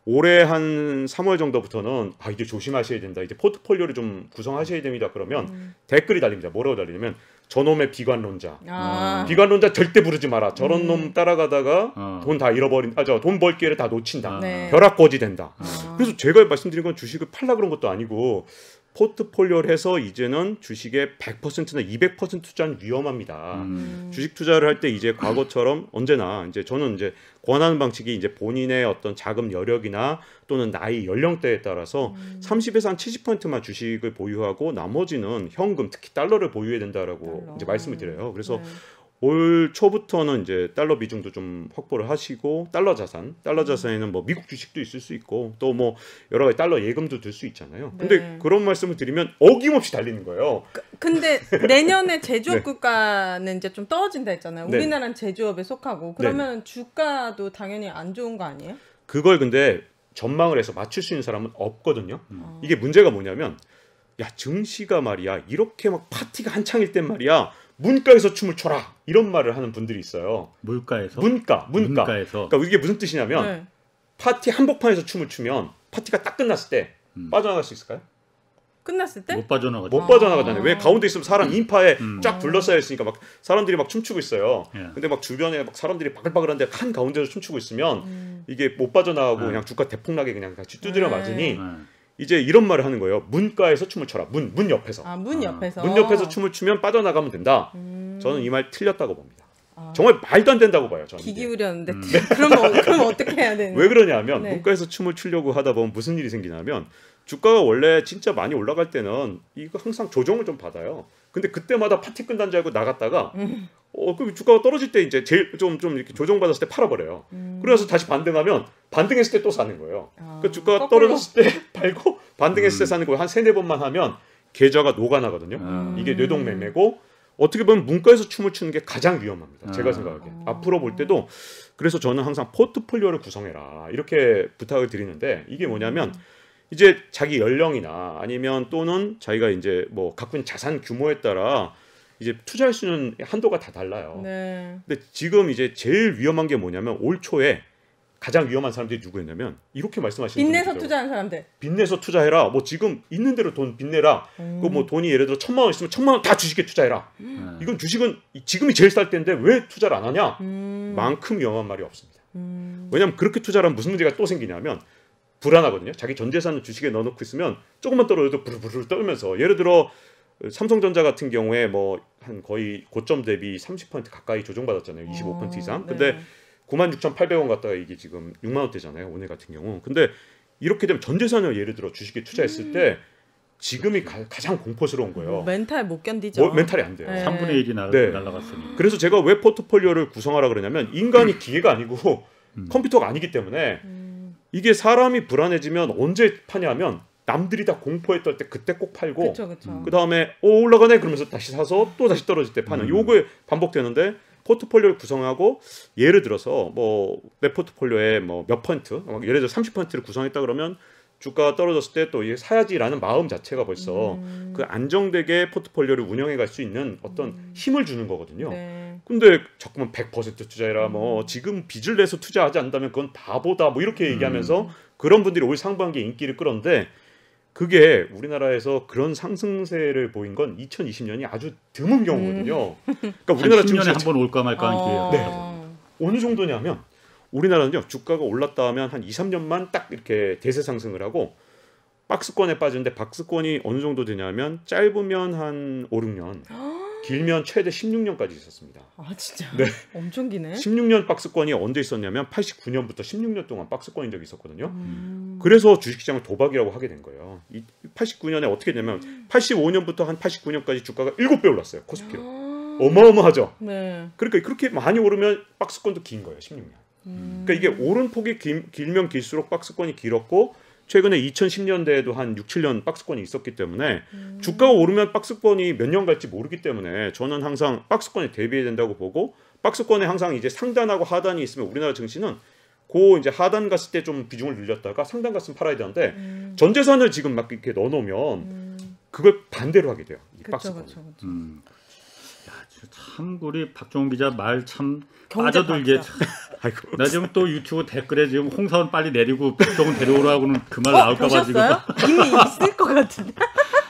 Speaker 3: 올해 한 3월 정도부터는 아 이제 조심하셔야 된다. 이제 포트폴리오를 좀 구성하셔야 됩니다. 그러면
Speaker 4: 음.
Speaker 3: 댓글이 달립니다. 뭐라고 달리냐면 저놈의 비관론자.
Speaker 4: 아.
Speaker 3: 비관론자 절대 부르지 마라. 저런
Speaker 4: 음.
Speaker 3: 놈 따라가다가
Speaker 2: 어.
Speaker 3: 돈다 잃어버린 아저 돈 벌 기회를 다 놓친다.
Speaker 4: 네.
Speaker 3: 벼락거지 된다.
Speaker 4: 아.
Speaker 3: 그래서 제가 말씀드린 건 주식을 팔라 그런 것도 아니고 포트폴리오를 해서 이제는 주식에 100%나 200% 투자는 위험합니다.
Speaker 2: 음.
Speaker 3: 주식 투자를 할 때 이제 과거처럼 언제나 이제 저는 이제 권하는 방식이 이제 본인의 어떤 자금 여력이나 또는 나이 연령대에 따라서
Speaker 4: 음.
Speaker 3: 30에서 한 70%만 주식을 보유하고 나머지는 현금 특히 달러를 보유해야 된다라고
Speaker 4: 달러.
Speaker 3: 이제 말씀을 드려요. 그래서
Speaker 4: 네.
Speaker 3: 올 초부터는 이제 달러 비중도 좀 확보를 하시고 달러 자산, 달러 자산에는 뭐 미국 주식도 있을 수 있고 또 뭐 여러 가지 달러 예금도 들 수 있잖아요. 근데
Speaker 4: 네.
Speaker 3: 그런 말씀을 드리면 어김없이 달리는 거예요.
Speaker 4: 근데 내년에 <laughs> 제조업
Speaker 3: 네.
Speaker 4: 국가는 이제 좀 떨어진다 했잖아요.
Speaker 3: 네.
Speaker 4: 우리나라는 제조업에 속하고 그러면 주가도 당연히 안 좋은 거 아니에요?
Speaker 3: 그걸 근데 전망을 해서 맞출 수 있는 사람은 없거든요.
Speaker 4: 어.
Speaker 3: 이게 문제가 뭐냐면 야 증시가 말이야 이렇게 막 파티가 한창일 땐 말이야 문가에서 춤을 춰라 이런 말을 하는 분들이 있어요.
Speaker 2: 물가에서
Speaker 3: 문가, 문가.
Speaker 2: 문가에서
Speaker 3: 그러니까 이게 무슨 뜻이냐면
Speaker 4: 네.
Speaker 3: 파티 한복판에서 춤을 추면 파티가 딱 끝났을 때
Speaker 2: 음.
Speaker 3: 빠져나갈 수 있을까요?
Speaker 4: 끝났을 때?
Speaker 2: 못 빠져나가죠.
Speaker 3: 못
Speaker 4: 아.
Speaker 3: 빠져나가잖아요. 왜 가운데 있으면 사람 인파에
Speaker 2: 음.
Speaker 3: 쫙 둘러싸여 있으니까 막 사람들이 막 춤추고 있어요.
Speaker 2: 예.
Speaker 3: 근데 막 주변에 막 사람들이 바글바글한데 한 가운데서 춤추고 있으면
Speaker 4: 음.
Speaker 3: 이게 못 빠져나가고
Speaker 2: 네.
Speaker 3: 그냥 주가 대폭나게 그냥 같이 두드려
Speaker 4: 네.
Speaker 3: 맞으니
Speaker 2: 예.
Speaker 3: 이제 이런 말을 하는 거예요. 문가에서 춤을 춰라. 문, 문 옆에서.
Speaker 4: 아, 문
Speaker 2: 아.
Speaker 4: 옆에서.
Speaker 3: 문 옆에서 춤을 추면 빠져나가면 된다.
Speaker 4: 음.
Speaker 3: 저는 이 말 틀렸다고 봅니다.
Speaker 4: 아.
Speaker 3: 정말 말도 안 된다고 봐요. 저는
Speaker 4: 귀
Speaker 3: 이게.
Speaker 4: 기울였는데
Speaker 2: 음. <laughs>
Speaker 4: 그럼 어, 그럼 어떻게 해야 되는?
Speaker 3: 왜 그러냐면
Speaker 4: 네.
Speaker 3: 문가에서 춤을 추려고 하다 보면 무슨 일이 생기냐면 주가가 원래 진짜 많이 올라갈 때는 이거 항상 조정을 좀 받아요. 근데 그때마다 파티 끝난 줄 알고 나갔다가
Speaker 4: 음.
Speaker 3: 어, 그 주가가 떨어질 때 이제 제일 좀 좀 이렇게 조정받았을 때 팔아버려요.
Speaker 4: 음.
Speaker 3: 그래서 다시 반등하면 반등했을 때 또 사는 거예요.
Speaker 4: 아,
Speaker 3: 그 주가가
Speaker 4: 거꾸로.
Speaker 3: 떨어졌을 때 <laughs> 팔고 반등했을 때
Speaker 2: 음.
Speaker 3: 사는 거예요. 한 세네 번만 하면 계좌가 녹아나거든요.
Speaker 2: 아.
Speaker 3: 이게 뇌동매매고 어떻게 보면 문가에서 춤을 추는 게 가장 위험합니다. 제가
Speaker 2: 아.
Speaker 3: 생각하기에
Speaker 4: 아.
Speaker 3: 앞으로 볼 때도 그래서 저는 항상 포트폴리오를 구성해라 이렇게 부탁을 드리는데 이게 뭐냐면 이제 자기 연령이나 아니면 또는 자기가 이제 뭐 갖고 있는 자산 규모에 따라 이제 투자할 수 있는 한도가 다 달라요.
Speaker 4: 네.
Speaker 3: 근데 지금 이제 제일 위험한 게 뭐냐면 올 초에 가장 위험한 사람들이 누구였냐면 이렇게 말씀하시는
Speaker 4: 빚내서. 투자하는 사람들.
Speaker 3: 빚내서 투자해라. 뭐 지금 있는 대로 돈 빚내라.
Speaker 4: 음.
Speaker 3: 그뭐 돈이 예를 들어 천만 원 있으면 천만 원 다 주식에 투자해라.
Speaker 2: 예.
Speaker 3: 이건 주식은 이- 지금이 제일 쌀 때인데 왜 투자를 안 하냐?
Speaker 4: 음.
Speaker 3: 만큼 위험한 말이 없습니다.
Speaker 4: 음.
Speaker 3: 왜냐하면 그렇게 투자를 하면 무슨 문제가 또 생기냐면 불안하거든요. 자기 전 재산을 주식에 넣어놓고 있으면 조금만 떨어져도 부르르 떨면서 예를 들어 삼성전자 같은 경우에 뭐 한 거의 고점 대비 30% 가까이 조정받았잖아요. 25%
Speaker 4: 어,
Speaker 3: 이상.
Speaker 4: 네.
Speaker 3: 근데 96,800원 갔다가 이게 지금 6만 원대잖아요. 오늘 같은 경우. 근데 이렇게 되면 전 재산을 예를 들어 주식에 투자했을 때 지금이 가, 장 공포스러운 거예요.
Speaker 4: 뭐 멘탈 못 견디죠.
Speaker 3: 뭐, 멘탈이 안 돼요.
Speaker 4: 네.
Speaker 2: 3분의 1이 날,
Speaker 3: 네.
Speaker 2: 날라갔으니.
Speaker 3: 그래서 제가 왜 포트폴리오를 구성하라 그러냐면 인간이 기계가 아니고
Speaker 2: 음.
Speaker 3: 컴퓨터가 아니기 때문에
Speaker 4: 음.
Speaker 3: 이게 사람이 불안해지면 언제 파냐면 남들이 다 공포에 떨 때 그때 꼭 팔고.
Speaker 4: 그
Speaker 3: 다음에 오 올라가네 그러면서 다시 사서 또 다시 떨어질 때 파는
Speaker 2: 음.
Speaker 3: 요게 반복되는데 포트폴리오를 구성하고 예를 들어서 뭐 내 포트폴리오에 뭐 몇 퍼센트 막 예를 들어 30%를 구성했다 그러면 주가가 떨어졌을 때또 이게 사야지라는 마음 자체가 벌써
Speaker 4: 음.
Speaker 3: 그 안정되게 포트폴리오를 운영해 갈 수 있는 어떤
Speaker 4: 음.
Speaker 3: 힘을 주는 거거든요.
Speaker 4: 네.
Speaker 3: 근데 자꾸만 100% 투자해라
Speaker 4: 음.
Speaker 3: 뭐 지금 빚을 내서 투자하지 않는다면 그건 바보다 뭐 이렇게
Speaker 2: 음.
Speaker 3: 얘기하면서 그런 분들이 올 상반기에 인기를 끌었는데 그게 우리나라에서 그런 상승세를 보인 건 2020년이 아주 드문 경우거든요. 그러니까
Speaker 2: 한
Speaker 3: 우리나라
Speaker 2: 10년에
Speaker 3: 증시
Speaker 2: 한번 올까 말까 하는
Speaker 4: 어.
Speaker 2: 있다고.
Speaker 3: 어느 정도냐면 우리나라는요 주가가 올랐다 하면 한 2, 3년만 딱 이렇게 대세 상승을 하고 박스권에 빠졌는데 박스권이 어느 정도 되냐면 짧으면 한 5, 6년, 길면 최대 16년까지 있었습니다.
Speaker 4: 아 진짜.
Speaker 3: 네.
Speaker 4: 엄청 기네.
Speaker 3: 16년 박스권이 언제 있었냐면 89년부터 16년 동안 박스권인 적이 있었거든요.
Speaker 4: 음.
Speaker 3: 그래서 주식시장을 도박이라고 하게 된 거예요. 이 89년에 어떻게 되냐면 85년부터 한 89년까지 주가가 7배 올랐어요. 코스피로. 어마어마하죠.
Speaker 4: 네.
Speaker 3: 그러니까 그렇게 많이 오르면 박스권도 긴 거예요. 16년.
Speaker 4: 음.
Speaker 3: 그러니까 이게 오른 폭이 길, 길면 길수록 박스권이 길었고 최근에 2010년대에도 한 6, 7년 박스권이 있었기 때문에
Speaker 4: 음.
Speaker 3: 주가가 오르면 박스권이 몇 년 갈지 모르기 때문에 저는 항상 박스권에 대비해야 된다고 보고 박스권에 항상 이제 상단하고 하단이 있으면 우리나라 증시는 고 이제 하단 갔을 때 좀 비중을 늘렸다가 상단 갔으면 팔아야 되는데
Speaker 4: 음.
Speaker 3: 전 재산을 지금 막 이렇게 넣어놓으면
Speaker 4: 음.
Speaker 3: 그걸 반대로 하게 돼요. 이
Speaker 4: 그쵸
Speaker 3: 박스권.
Speaker 4: 그쵸 그쵸.
Speaker 2: 음. 야, 진짜 참 우리 박종훈 기자 말 참 빠져들게.
Speaker 3: 아이고.
Speaker 2: 나 지금 또 유튜브 댓글에 지금 홍사원 빨리 내리고 박종훈 데려오라고는 그말
Speaker 4: 어,
Speaker 2: 나올까봐 지금.
Speaker 4: 이미 있을 것 같은데.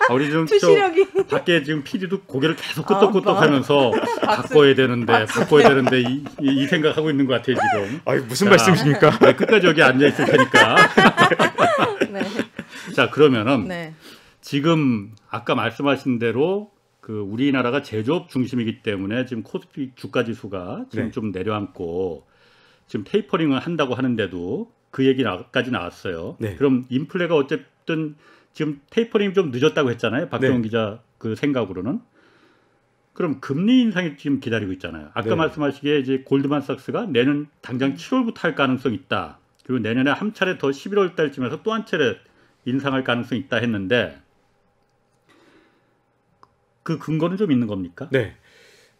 Speaker 2: 아, 우리 지금 저
Speaker 4: 투시력이.
Speaker 2: 밖에 지금 PD도 고개를 계속
Speaker 4: 아,
Speaker 2: 끄덕끄덕하면서 바꿔야 되는데 바꿔야 되는데 이, 이, 이 생각하고 있는 것 같아요 지금.
Speaker 3: 아이 무슨
Speaker 2: 자.
Speaker 3: 말씀이십니까?
Speaker 2: 네, 끝까지 여기 앉아 있을 테니까. <laughs>
Speaker 4: 네.
Speaker 2: 자 그러면은
Speaker 4: 네.
Speaker 2: 지금 아까 말씀하신 대로 그 우리나라가 제조업 중심이기 때문에 지금 코스피 주가 지수가 지금
Speaker 3: 네.
Speaker 2: 좀 내려앉고 지금 테이퍼링을 한다고 하는데도 그 얘기까지 나왔어요.
Speaker 3: 네.
Speaker 2: 그럼 인플레가 어쨌든 지금 테이퍼링이 좀 늦었다고 했잖아요. 박정훈
Speaker 3: 네.
Speaker 2: 기자 그 생각으로는. 그럼 금리 인상이 지금 기다리고 있잖아요. 아까
Speaker 3: 네.
Speaker 2: 말씀하시기에 이제 골드만삭스가 내년 당장 7월부터 할 가능성이 있다. 그리고 내년에 한 차례 더 11월 달쯤에서 또 한 차례 인상할 가능성이 있다 했는데 그 근거는 좀 있는 겁니까?
Speaker 3: 네.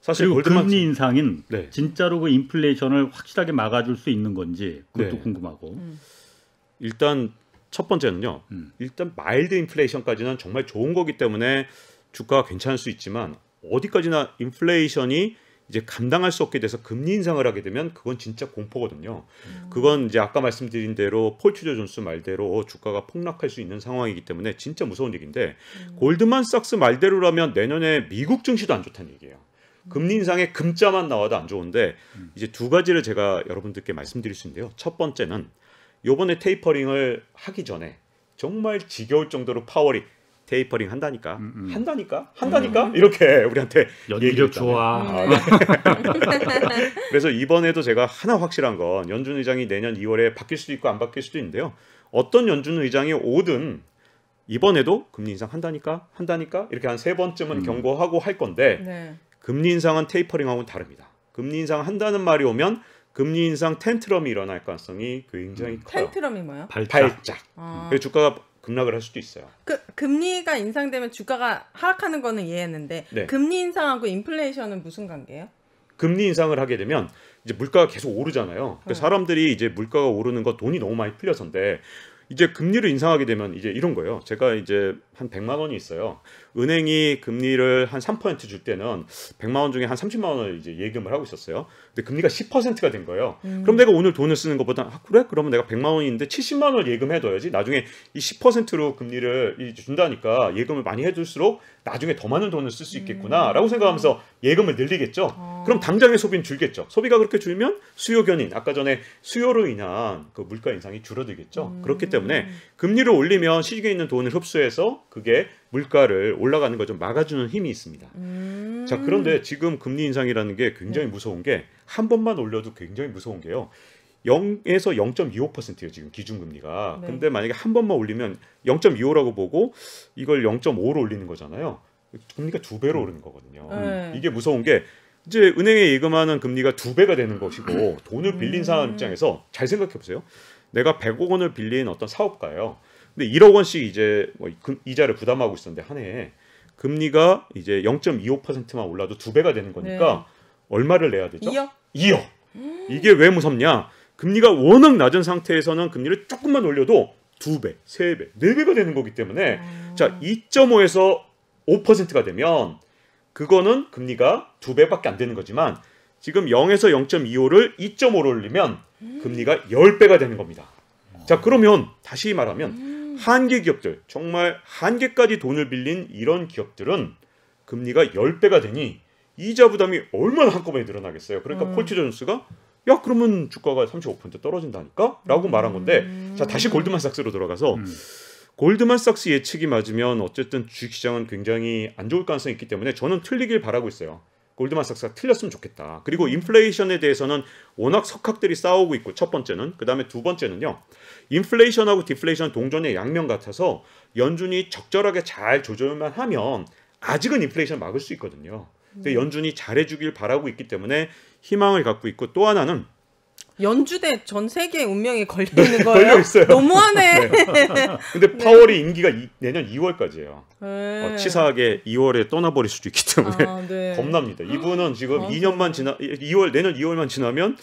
Speaker 3: 사실
Speaker 2: 그리고 금리 인상인
Speaker 3: 네.
Speaker 2: 진짜로 그 인플레이션을 확실하게 막아줄 수 있는 건지 그것도
Speaker 3: 네.
Speaker 2: 궁금하고.
Speaker 4: 음.
Speaker 3: 일단 첫 번째는요.
Speaker 2: 음.
Speaker 3: 일단 mild 인플레이션까지는 정말 좋은 거기 때문에 주가가 괜찮을 수 있지만 어디까지나 인플레이션이 이제 감당할 수 없게 돼서 금리 인상을 하게 되면 그건 진짜 공포거든요. 그건 이제 아까 말씀드린 대로 폴 튜더 존스 말대로 주가가 폭락할 수 있는 상황이기 때문에 진짜 무서운 얘기인데 골드만삭스 말대로라면 내년에 미국 증시도 안 좋다는 얘기예요. 금리 인상에 금 자만 나와도 안 좋은데 이제 두 가지를 제가 여러분들께 말씀드릴 수 있는데요. 첫 번째는 요번에 tapering을 하기 전에 정말 지겨울 정도로 파월이 테이퍼링 한다니까
Speaker 2: 음,
Speaker 3: 한다니까 한다니까 이렇게 우리한테
Speaker 2: 연기력 좋아.
Speaker 4: 음. <laughs>
Speaker 3: 그래서 이번에도 제가 하나 확실한 건 연준 의장이 내년 2월에 바뀔 수도 있고 안 바뀔 수도 있는데요. 어떤 연준 의장이 오든 이번에도 금리 인상 한다니까 한다니까 이렇게 한 세 번쯤은
Speaker 2: 음.
Speaker 3: 경고하고 할 건데
Speaker 4: 네.
Speaker 3: 금리 인상은 테이퍼링하고는 다릅니다. 금리 인상 한다는 말이 오면 금리 인상 텐트럼이 일어날 가능성이 굉장히 커요.
Speaker 4: 텐트럼이 뭐예요?
Speaker 2: 발작.
Speaker 3: 발작.
Speaker 4: 아.
Speaker 3: 그래서 주가가 급락을 할 수도 있어요.
Speaker 4: 그 금리가 인상되면 주가가 하락하는 거는 이해했는데
Speaker 3: 네.
Speaker 4: 금리 인상하고 인플레이션은 무슨 관계예요?
Speaker 3: 금리 인상을 하게 되면 이제 물가가 계속 오르잖아요. 그러니까
Speaker 4: 네.
Speaker 3: 사람들이 이제 물가가 오르는 거 돈이 너무 많이 풀려서인데 이제 금리를 인상하게 되면 이제 이런 거예요. 제가 이제 한 100만 원이 있어요. 은행이 금리를 한 3%줄 때는 100만 원 중에 한 30만 원을 이제 예금을 하고 있었어요. 근데 금리가 10%가 된 거예요.
Speaker 4: 음.
Speaker 3: 그럼 내가 오늘 돈을 쓰는 것보다 아, 그래? 그러면 내가 100만 원인데 70만 원을 예금해둬야지. 나중에 이 10%로 금리를 이 준다니까 예금을 많이 해둘수록 나중에 더 많은 돈을 쓸 수 있겠구나라고 생각하면서 예금을 늘리겠죠.
Speaker 4: 어.
Speaker 3: 그럼 당장의 소비는 줄겠죠. 소비가 그렇게 줄면 수요 견인, 아까 전에 수요로 인한 그 물가 인상이 줄어들겠죠.
Speaker 4: 음.
Speaker 3: 그렇기 때문에 금리를 올리면 시중에 있는 돈을 흡수해서 그게 물가를 올라가는 걸 좀 막아주는 힘이 있습니다.
Speaker 4: 음.
Speaker 3: 자 그런데 지금 금리 인상이라는 게 굉장히 무서운 게 한 번만 올려도 굉장히 무서운 게요. 0에서 0.25%예요 지금 기준금리가.
Speaker 4: 네.
Speaker 3: 근데 만약에 한 번만 올리면 0.25라고 보고 이걸 0.5로 올리는 거잖아요. 금리가 두 배로 오르는 거거든요.
Speaker 4: 네.
Speaker 3: 이게 무서운 게 이제 은행에 예금하는 금리가 두 배가 되는 것이고 돈을 빌린
Speaker 4: 음.
Speaker 3: 사람 입장에서 잘 생각해 보세요. 내가 100억 원을 빌린 어떤 사업가예요. 근데 1억 원씩 이제 뭐 금- 이자를 부담하고 있었는데 한 해에 금리가 이제 0.25%만 올라도 두 배가 되는 거니까 얼마를 내야 되죠?
Speaker 4: 이요?
Speaker 3: 2억. 이게 왜 무섭냐? 금리가 워낙 낮은 상태에서는 금리를 조금만 올려도 두 배, 세 배, 네 배가 되는 거기 때문에
Speaker 4: 음.
Speaker 3: 자 2.5에서 5%가 되면 그거는 금리가 두 배밖에 안 되는 거지만 지금 0에서 0.25를 2.5로 올리면 금리가 10배가 되는 겁니다. 자 그러면 다시 말하면 한계 기업들 정말 한계까지 돈을 빌린 이런 기업들은 금리가 10배가 되니 이자 부담이 얼마나 한꺼번에 늘어나겠어요. 그러니까
Speaker 4: 음.
Speaker 3: 폴트 존스가 야 그러면 주가가 35% 떨어진다니까? 라고 말한 건데 자 다시 골드만삭스로 돌아가서
Speaker 2: 음.
Speaker 3: 골드만삭스 예측이 맞으면 어쨌든 주식시장은 굉장히 안 좋을 가능성이 있기 때문에 저는 틀리길 바라고 있어요. 골드만삭스가 틀렸으면 좋겠다. 그리고 인플레이션에 대해서는 워낙 석학들이 싸우고 있고 첫 번째는 그 다음에 두 번째는요. 인플레이션하고 디플레이션 동전의 양면 같아서 연준이 적절하게 잘 조절만 하면 아직은 인플레이션 막을 수 있거든요. 근데 연준이 잘해주길 바라고 있기 때문에 희망을 갖고 있고 또 하나는
Speaker 4: 연주대 전 세계 운명이 걸려 있는 거예요.
Speaker 3: 걸려 있어요.
Speaker 4: 너무하네.
Speaker 3: 근데 <laughs> 파월이 임기가 이- 내년 2월까지예요.
Speaker 4: 네.
Speaker 3: 어, 치사하게 2월에 떠나버릴 수도 있기 때문에
Speaker 4: 아, 네. <laughs>
Speaker 3: 겁납니다. 이분은 지금
Speaker 4: 아,
Speaker 3: 2년만 지나 2월 내년 2월만 지나면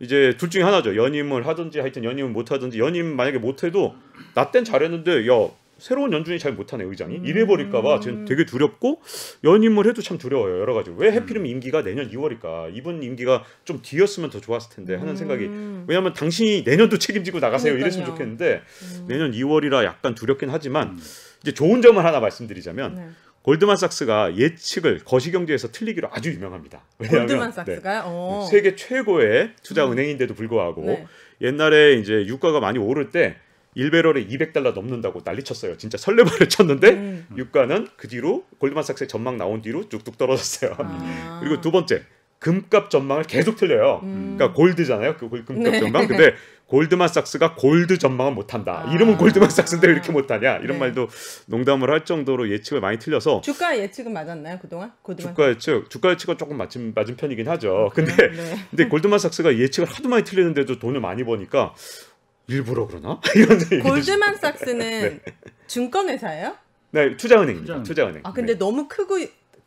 Speaker 3: 이제 둘 중에 하나죠. 연임을 하든지 하여튼 연임을 못 하든지 연임 만약에 못 해도 나 땐 잘했는데 야 새로운 연준이 잘 못하네 의장이
Speaker 4: 음.
Speaker 3: 이래 버릴까봐 지금 되게 두렵고 연임을 해도 참 두려워요 여러 가지 왜 해필이면 임기가 내년 2월일까 이분 임기가 좀 뒤였으면 더 좋았을 텐데 하는 생각이
Speaker 4: 음.
Speaker 3: 왜냐하면 당신이 내년도 책임지고 나가세요 이랬으면
Speaker 4: 그러니까요.
Speaker 3: 좋겠는데
Speaker 4: 음.
Speaker 3: 내년 2월이라 약간 두렵긴 하지만 이제 좋은 점을 하나 말씀드리자면
Speaker 4: 네.
Speaker 3: 골드만삭스가 예측을 거시경제에서 틀리기로 아주 유명합니다. 왜냐하면? 네,
Speaker 4: 어.
Speaker 3: 세계 최고의 투자 은행인데도 불구하고
Speaker 4: 네.
Speaker 3: 옛날에 이제 유가가 많이 오를 때 1배럴에 200달러 넘는다고 난리 쳤어요. 진짜 설레발을 쳤는데
Speaker 4: 음.
Speaker 3: 유가는 그 뒤로 골드만삭스의 전망 나온 뒤로 뚝뚝 떨어졌어요.
Speaker 4: 아. <laughs>
Speaker 3: 그리고 두 번째 금값 전망을 계속 틀려요.
Speaker 4: 음.
Speaker 3: 그러니까 골드잖아요. 그 골- 금값
Speaker 4: 네.
Speaker 3: 전망. 근데 골드만삭스가 골드 전망은 못한다.
Speaker 4: 아.
Speaker 3: 이름은 골드만삭스인데 왜 이렇게 못하냐 이런
Speaker 4: 네.
Speaker 3: 말도 농담을 할 정도로 예측을 많이 틀려서
Speaker 4: 주가 예측은 맞았나요 그동안? 고등학
Speaker 3: 주가 예측, 주가 예측은 조금 맞은 맞은 편이긴 하죠. 근데
Speaker 4: 네.
Speaker 3: 근데 골드만삭스가 예측을 하도 많이 틀리는데도 돈을 많이 버니까 일부러 그러나 <laughs>
Speaker 4: 골드만삭스는 증권 회사예요?
Speaker 3: 네, 투자은행입니다.
Speaker 2: 투자은행.
Speaker 3: 투자은행.
Speaker 4: 아 근데
Speaker 3: 네.
Speaker 4: 너무 크고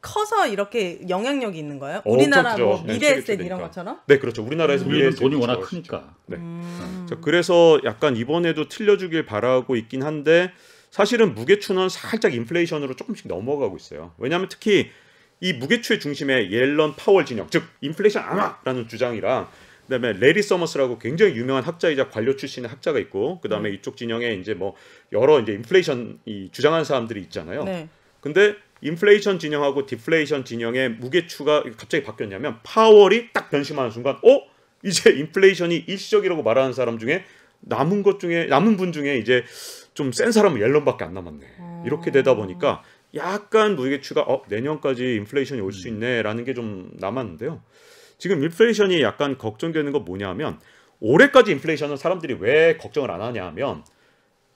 Speaker 4: 커서 이렇게 영향력이 있는 거예요? 우리나라. 뭐
Speaker 3: 네,
Speaker 4: 미래에셋 이런. 것처럼?
Speaker 3: 네, 그렇죠. 우리나라에서
Speaker 2: 우리는
Speaker 3: 미래에셋이
Speaker 2: 돈이 워낙. 크니까.
Speaker 3: 네.
Speaker 4: 음.
Speaker 3: 자, 그래서 약간 이번에도 틀려주길 바라고 있긴 한데 사실은 무게추는 살짝 인플레이션으로 조금씩 넘어가고 있어요. 왜냐하면 특히 이 무게추의 중심에 옐런 파월 진영, 즉 인플레이션 안와라는 주장이랑 그다음에 래리 서머스라고 굉장히 유명한 학자이자 관료 출신의 학자가 있고 그다음에 이쪽 진영에 이제 뭐 여러 이제 인플레이션 이 주장하는 사람들이 있잖아요.
Speaker 4: 네.
Speaker 3: 근데 인플레이션 진영하고 디플레이션 진영의 무게추가 갑자기 바뀌었냐면 파월이 딱 변심하는 순간 어 이제 인플레이션이 일시적이라고 말하는 사람 중에 남은 것 중에 남은 분 중에 이제 좀 센 사람은 옐런밖에 안 남았네. 이렇게 되다 보니까 약간 무게추가 어 내년까지 인플레이션이 올 수 있네라는 게 좀 남았는데요. 지금 인플레이션이 약간 걱정되는 건 뭐냐면 올해까지 인플레이션은 사람들이 왜 걱정을 안 하냐면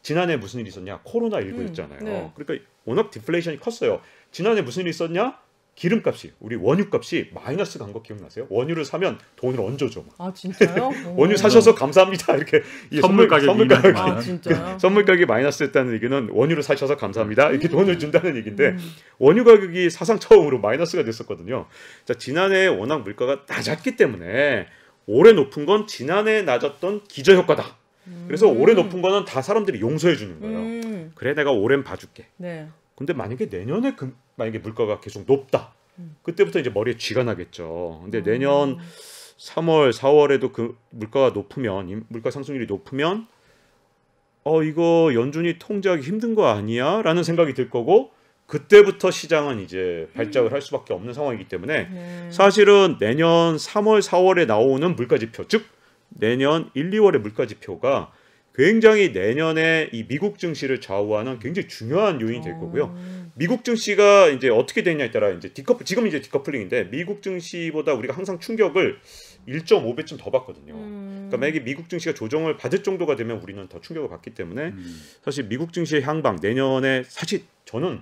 Speaker 3: 지난해 무슨 일이 있었냐 코로나 19였잖아요.
Speaker 4: 음, 네.
Speaker 3: 그러니까 워낙 디플레이션이 컸어요. 지난해 무슨 일이 있었냐? 기름값이 우리 원유값이 마이너스 간 거 기억나세요? 원유를 사면 돈을 얹어줘. 막.
Speaker 4: 아 진짜요?
Speaker 3: 원유 사셔서 감사합니다. 이렇게
Speaker 2: 선물 가격이
Speaker 3: 선물
Speaker 2: 거야.
Speaker 4: 아 진짜요?
Speaker 3: 선물 가격이 마이너스 됐다는 얘기는 원유를 사셔서 감사합니다. 이렇게 돈을 준다는 얘기인데
Speaker 4: 음.
Speaker 3: 원유 가격이 사상 처음으로 마이너스가 됐었거든요. 자, 지난해 워낙 물가가 낮았기 때문에 올해 높은 건 지난해 낮았던 기저 효과다. 그래서 올해 높은 거는 다 사람들이 용서해 주는 거예요.
Speaker 4: 음.
Speaker 3: 그래 내가 올해는 봐줄게.
Speaker 4: 네.
Speaker 3: 근데 만약에 내년에 금, 만약에 물가가 계속 높다. 그때부터 이제 머리에 쥐가 나겠죠. 근데 내년 3월, 4월에도 그 물가가 높으면 임- 물가 상승률이 높으면 어 이거 연준이 통제하기 힘든 거 아니야?라는 생각이 들 거고 그때부터 시장은 이제 발작을 할 수밖에 없는 상황이기 때문에
Speaker 4: 네.
Speaker 3: 사실은 내년 3월, 4월에 나오는 물가지표, 즉 내년 1, 2월의 물가지표가 굉장히 내년에 이 미국 증시를 좌우하는 굉장히 중요한 요인이 될 거고요.
Speaker 4: 음.
Speaker 3: 미국 증시가 이제 어떻게 되냐에 따라 이제 디커플 지금 이제 디커플링인데 미국 증시보다 우리가 항상 충격을 1.5배쯤 더 받거든요.
Speaker 4: 음.
Speaker 3: 그러니까 만약에 미국 증시가 조정을 받을 정도가 되면 우리는 더 충격을 받기 때문에
Speaker 2: 음.
Speaker 3: 사실 미국 증시의 향방 내년에 사실 저는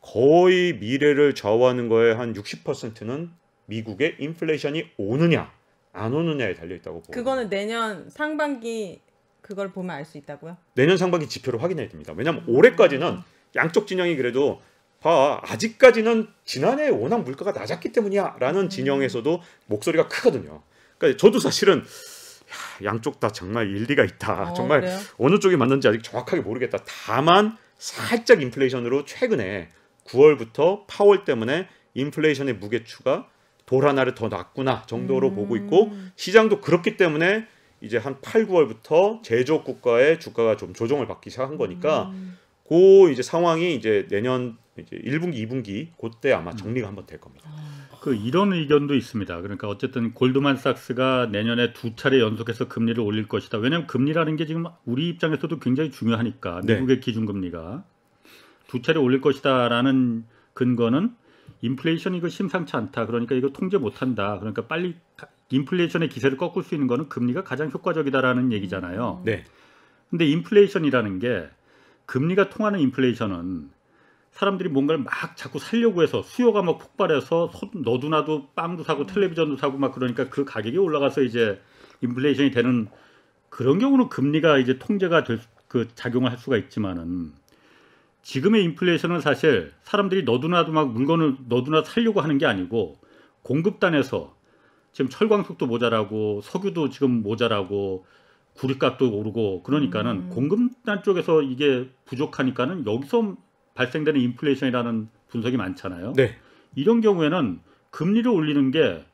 Speaker 3: 거의 미래를 좌우하는 거에 한 60%는 미국의 인플레이션이 오느냐 안 오느냐에 달려 있다고 보고
Speaker 4: 그거는 내년 상반기 그걸 보면 알 수 있다고요?
Speaker 3: 내년 상반기 지표를 확인해야 됩니다. 왜냐하면 올해까지는 양쪽 진영이 그래도 봐 아직까지는 지난해 워낙 물가가 낮았기 때문이야라는 진영에서도 목소리가 크거든요. 그러니까 저도 사실은 야, 양쪽 다 정말 일리가 있다.
Speaker 4: 어,
Speaker 3: 정말
Speaker 4: 그래요?
Speaker 3: 어느 쪽이 맞는지 아직 정확하게 모르겠다. 다만 살짝 인플레이션으로 최근에 9월부터 파월 때문에 인플레이션의 무게추가 돌 하나를 더 낮구나 정도로
Speaker 4: 음.
Speaker 3: 보고 있고 시장도 그렇기 때문에 이제 한 8, 9월부터 제조업 국가의 주가가 좀 조정을 받기 시작한 거니까
Speaker 4: 음.
Speaker 3: 그 이제 상황이 이제 내년 이제 1분기, 2분기 그때 아마 정리가 한번 될 겁니다.
Speaker 2: 그 이런 의견도 있습니다. 그러니까 어쨌든 골드만삭스가 내년에 두 차례 연속해서 금리를 올릴 것이다. 왜냐하면 금리라는 게 지금 우리 입장에서도 굉장히 중요하니까
Speaker 3: 네.
Speaker 2: 미국의 기준금리가 두 차례 올릴 것이다라는 근거는 인플레이션이 이거 심상치 않다. 그러니까 이거 통제 못한다. 그러니까 빨리 가- 인플레이션의 기세를 꺾을 수 있는 거는 금리가 가장 효과적이다라는 얘기잖아요.
Speaker 3: 네.
Speaker 2: 근데 인플레이션이라는 게 금리가 통하는 인플레이션은 사람들이 뭔가를 막 자꾸 살려고 해서 수요가 막 폭발해서 소- 너도 나도 빵도 사고 텔레비전도 사고 막 그러니까 그 가격이 올라가서 이제 인플레이션이 되는 그런 경우는 금리가 이제 통제가 될 그 작용을 할 수가 있지만은 지금의 인플레이션은 사실 사람들이 너도나도 막 물건을 너도나 살려고 하는 게 아니고 공급단에서 지금 철광석도 모자라고 석유도 지금 모자라고 구리값도 오르고 그러니까는
Speaker 4: 음.
Speaker 2: 공급단 쪽에서 이게 부족하니까는 여기서 발생되는 인플레이션이라는 분석이 많잖아요.
Speaker 3: 네.
Speaker 2: 이런 경우에는 금리를 올리는 게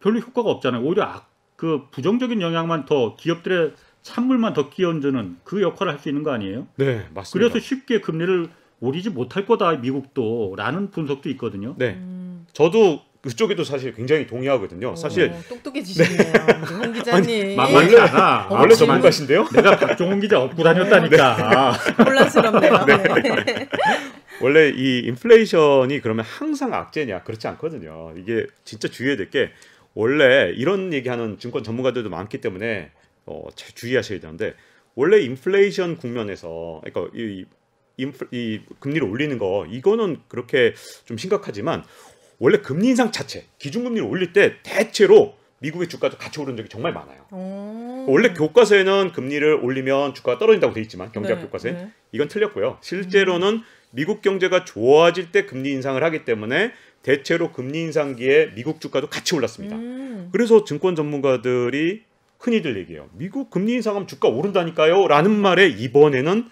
Speaker 2: 별로 효과가 없잖아요. 오히려 악, 그 부정적인 영향만 더 기업들의 찬물만 더 끼얹는 그 역할을 할 수 있는 거 아니에요?
Speaker 3: 네, 맞습니다.
Speaker 2: 그래서 쉽게 금리를 올리지 못할 거다 미국도라는 분석도 있거든요.
Speaker 3: 네.
Speaker 4: 음.
Speaker 3: 저도 그쪽에도 사실 굉장히 동의하거든요. 사실
Speaker 4: 오, 똑똑해지시네요, 홍 기자님.
Speaker 2: 만만치 않아.
Speaker 4: 어,
Speaker 3: 원래
Speaker 4: 지금-
Speaker 3: 전문가신데요.
Speaker 2: 내가 박종훈 기자 업고 다녔다니까.
Speaker 4: 혼란스럽네요. 네.
Speaker 3: 원래 이 인플레이션이 그러면 항상 악재냐 그렇지 않거든요. 이게 진짜 주의해야 될 게 원래 이런 얘기하는 증권 전문가들도 많기 때문에 어, 잘 주의하셔야 되는데 원래 인플레이션 국면에서 그러니까 이, 인플, 이 금리를 올리는 거 이거는 그렇게 좀 심각하지만 원래 금리 인상 자체 기준금리를 올릴 때 대체로 미국의 주가도 같이 오른 적이 정말 많아요.
Speaker 4: 오.
Speaker 3: 원래 교과서에는 금리를 올리면 주가가 떨어진다고 돼 있지만 경제학
Speaker 4: 네,
Speaker 3: 교과서에
Speaker 4: 네.
Speaker 3: 이건 틀렸고요. 실제로는 미국 경제가 좋아질 때 금리 인상을 하기 때문에 대체로 금리 인상기에 미국 주가도 같이 올랐습니다.
Speaker 4: 음.
Speaker 3: 그래서 증권 전문가들이 흔히들 얘기해요. 미국 금리 인상하면 주가 오른다니까요. 라는 말에 이번에는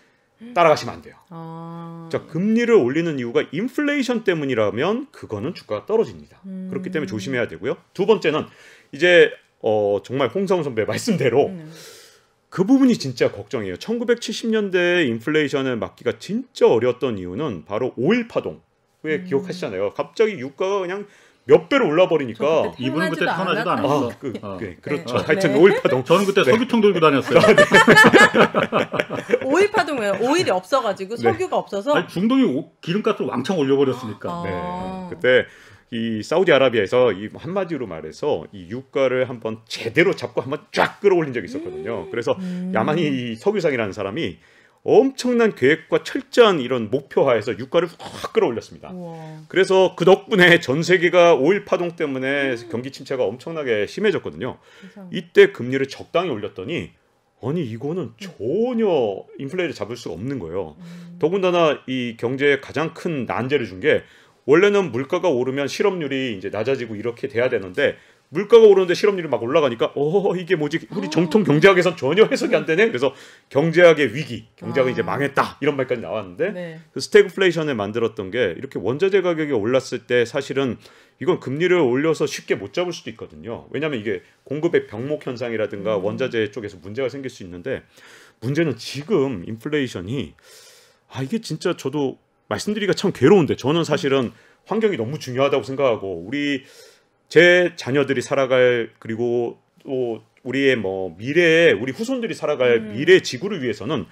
Speaker 3: 따라가시면 안 돼요.
Speaker 4: 아.
Speaker 3: 자, 금리를 올리는 이유가 인플레이션 때문이라면 그거는 주가가 떨어집니다.
Speaker 4: 음.
Speaker 3: 그렇기 때문에 조심해야 되고요. 두 번째는 이제 어, 정말 홍성훈 선배 말씀대로
Speaker 4: 음.
Speaker 3: 그 부분이 진짜 걱정이에요. 1970년대 인플레이션을 막기가 진짜 어려웠던 이유는 바로 5일 파동. 왜
Speaker 4: 음.
Speaker 3: 기억하시잖아요. 갑자기 유가가 그냥 몇 배로 올라 버리니까
Speaker 2: 이분은 그때
Speaker 4: 않았-
Speaker 2: 않았어.
Speaker 3: 아, 그,
Speaker 2: 어.
Speaker 3: 그, 그렇죠.
Speaker 4: 네.
Speaker 3: 하여튼
Speaker 4: 네.
Speaker 3: 5일 파동.
Speaker 2: 저는 그때 석유통 들고 다녔어요. <laughs>
Speaker 4: 오일 파동이에요. 오일이 없어가지고
Speaker 3: 네.
Speaker 4: 석유가 없어서.
Speaker 2: 아니, 중동이 오- 기름값을 왕창 올려버렸으니까.
Speaker 4: 아.
Speaker 3: 네. 그때 이 사우디아라비아에서 이 한마디로 말해서 이 유가를 한번 제대로 잡고 한번 쫙 끌어올린 적이 있었거든요. 그래서
Speaker 4: 음.
Speaker 3: 야만이 이 석유상이라는 사람이 엄청난 계획과 철저한 이런 목표하에서 유가를 확 끌어올렸습니다.
Speaker 4: 우와.
Speaker 3: 그래서 그 덕분에 전 세계가 5일 파동 때문에 경기 침체가 엄청나게 심해졌거든요.
Speaker 4: 세상에.
Speaker 3: 이때 금리를 적당히 올렸더니 아니 이거는 전혀 인플레를 잡을 수가 없는 거예요.
Speaker 4: 음.
Speaker 3: 더군다나 이 경제에 가장 큰 난제를 준 게 원래는 물가가 오르면 실업률이 이제 낮아지고 이렇게 돼야 되는데 물가가 오르는데 실업률이 막 올라가니까 어 이게 뭐지 우리 정통 경제학에선 전혀 해석이 안 되네. 그래서 경제학의 위기, 경제학이
Speaker 4: 아.
Speaker 3: 이제 망했다 이런 말까지 나왔는데
Speaker 4: 네.
Speaker 3: 그 스태그플레이션을 만들었던 게 이렇게 원자재 가격이 올랐을 때 사실은 이건 금리를 올려서 쉽게 못 잡을 수도 있거든요. 왜냐하면 이게 공급의 병목 현상이라든가
Speaker 4: 음.
Speaker 3: 원자재 쪽에서 문제가 생길 수 있는데 문제는 지금 인플레이션이 아 이게 진짜 저도 말씀드리기가 참 괴로운데 저는 사실은 환경이 너무 중요하다고 생각하고 우리 제 자녀들이 살아갈 그리고 또 우리의 뭐 미래에 우리 후손들이 살아갈
Speaker 4: 음.
Speaker 3: 미래 지구를 위해서는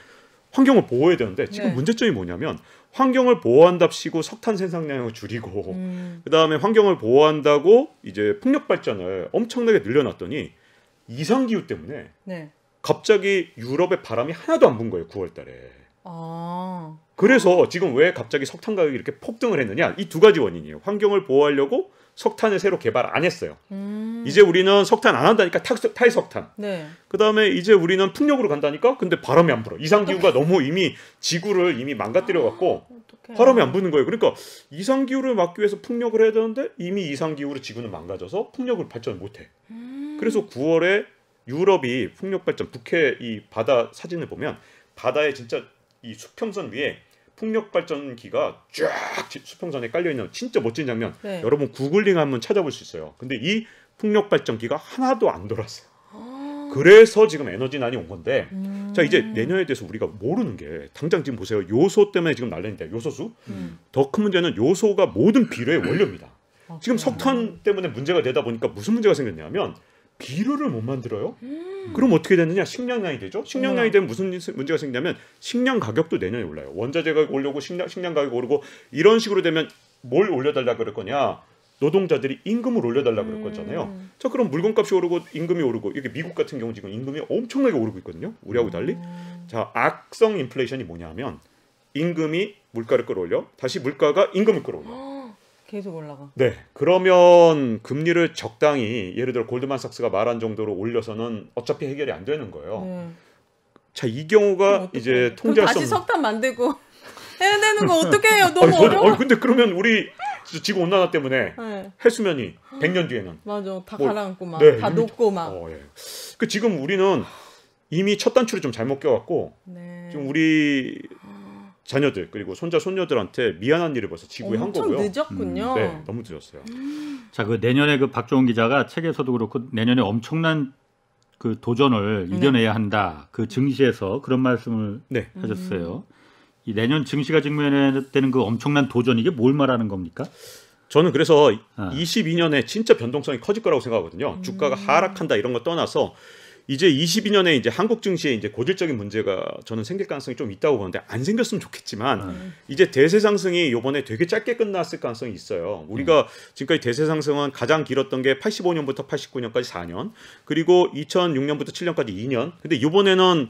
Speaker 3: 환경을 보호해야 되는데 지금
Speaker 4: 네.
Speaker 3: 문제점이 뭐냐면 환경을 보호한답시고 석탄 생산량을 줄이고
Speaker 4: 음.
Speaker 3: 그다음에 환경을 보호한다고 이제 풍력 발전을 엄청나게 늘려놨더니 이상 기후 때문에
Speaker 4: 네.
Speaker 3: 갑자기 유럽의 바람이 하나도 안 분 거예요 9월 달에.
Speaker 4: 아.
Speaker 3: 그래서 지금 왜 갑자기 석탄 가격이 이렇게 폭등을 했느냐 이 두 가지 원인이에요. 환경을 보호하려고 석탄을 새로 개발 안 했어요.
Speaker 4: 음.
Speaker 3: 이제 우리는 석탄 안 한다니까 탈, 탈석탄.
Speaker 4: 네.
Speaker 3: 그다음에 이제 우리는 풍력으로 간다니까 근데 바람이 안 불어. 이상 기후가 너무 이미 지구를 이미 망가뜨려 갖고
Speaker 4: 어떡해.
Speaker 3: 바람이 안 부는 거예요. 그러니까 이상 기후를 막기 위해서 풍력을 해야 되는데 이미 이상 기후로 지구는 망가져서 풍력을 발전 못 해.
Speaker 4: 음.
Speaker 3: 그래서 9월에 유럽이 풍력 발전 북해 이 바다 사진을 보면 바다에 진짜 이 수평선 위에 풍력 발전기가 쫙 지- 수평선에 깔려 있는 진짜 멋진 장면.
Speaker 4: 네.
Speaker 3: 여러분 구글링 한번 찾아볼 수 있어요. 근데 이 풍력 발전기가 하나도 안 돌았어요.
Speaker 4: 아.
Speaker 3: 그래서 지금 에너지난이 온 건데
Speaker 4: 음.
Speaker 3: 자 이제 내년에 대해서 우리가 모르는 게 당장 지금 보세요 요소 때문에 지금 난리인데 요소수
Speaker 4: 음.
Speaker 3: 더큰 문제는 요소가 모든 비료의 원료입니다 지금 석탄 때문에 문제가 되다 보니까 무슨 문제가 생겼냐면 비료를 못 만들어요. 그럼 어떻게 되느냐? 식량난이 되죠. 식량난이
Speaker 4: 음.
Speaker 3: 되면 무슨 문제가 생기냐면 식량 가격도 내년에 올라요. 원자재 가격 오르고 식량 식량 가격 오르고 이런 식으로 되면 뭘 올려달라 그럴 거냐? 노동자들이 임금을 올려달라 그럴 거잖아요.
Speaker 4: 음.
Speaker 3: 자 그럼 물건값이 오르고 임금이 오르고 이게 미국 같은 경우 지금 임금이 엄청나게 오르고 있거든요. 우리하고 달리.
Speaker 4: 음.
Speaker 3: 자 악성 인플레이션이 뭐냐면 임금이 물가를 끌어올려 다시 물가가 임금을 끌어올려.
Speaker 4: 계속 올라가.
Speaker 3: 네. 그러면 금리를 적당히 예를 들어 골드만삭스가 말한 정도로 올려서는 어차피 해결이 안 되는 거예요.
Speaker 4: 네.
Speaker 3: 자, 이 경우가. 이제
Speaker 4: 그럼
Speaker 3: 통제할 수
Speaker 4: 다시 석탄 만들고 <laughs> 해야 되는 거 어떻게 해요? 너무
Speaker 3: 아니, 저-
Speaker 4: 어려워.
Speaker 3: 아니, 근데 그러면 우리 지구 온난화 때문에
Speaker 4: 네.
Speaker 3: 해수면이 100년 뒤에는
Speaker 4: 맞아. 다
Speaker 3: 뭐,
Speaker 4: 가라앉고 막
Speaker 3: 네,
Speaker 4: 다
Speaker 3: 이미-
Speaker 4: 녹고 막.
Speaker 3: 어, 예. 그 지금 우리는 이미 첫 단추를 좀 잘못 껴갖고
Speaker 4: 네.
Speaker 3: 지금 우리 자녀들 그리고 손자 손녀들한테 미안한 일을 벌써 지구에 한 거고요.
Speaker 4: 늦었군요.
Speaker 3: 네, 너무 늦었어요.
Speaker 2: 자, 그 내년에 그 박종훈 기자가 책에서도 그렇고 내년에 엄청난 그 도전을
Speaker 4: 네.
Speaker 2: 이겨내야 한다. 그 증시에서 그런 말씀을
Speaker 3: 네.
Speaker 2: 하셨어요. 이 내년 증시가 직면해야 되는 그 엄청난 도전 이게 뭘 말하는 겁니까?
Speaker 3: 저는 그래서
Speaker 2: 아.
Speaker 3: 22년에 진짜 변동성이 커질 거라고 생각하거든요. 주가가 하락한다 이런 거 떠나서 이제 22년에 이제 한국 증시에 이제 고질적인 문제가 저는 생길 가능성이 좀 있다고 보는데 안 생겼으면 좋겠지만
Speaker 2: 음.
Speaker 3: 이제 대세 상승이 요번에 되게 짧게 끝났을 가능성이 있어요. 우리가 지금까지 대세 상승은 가장 길었던 게 85년부터 89년까지 4년, 그리고 2006년부터 7년까지 2년. 근데 요번에는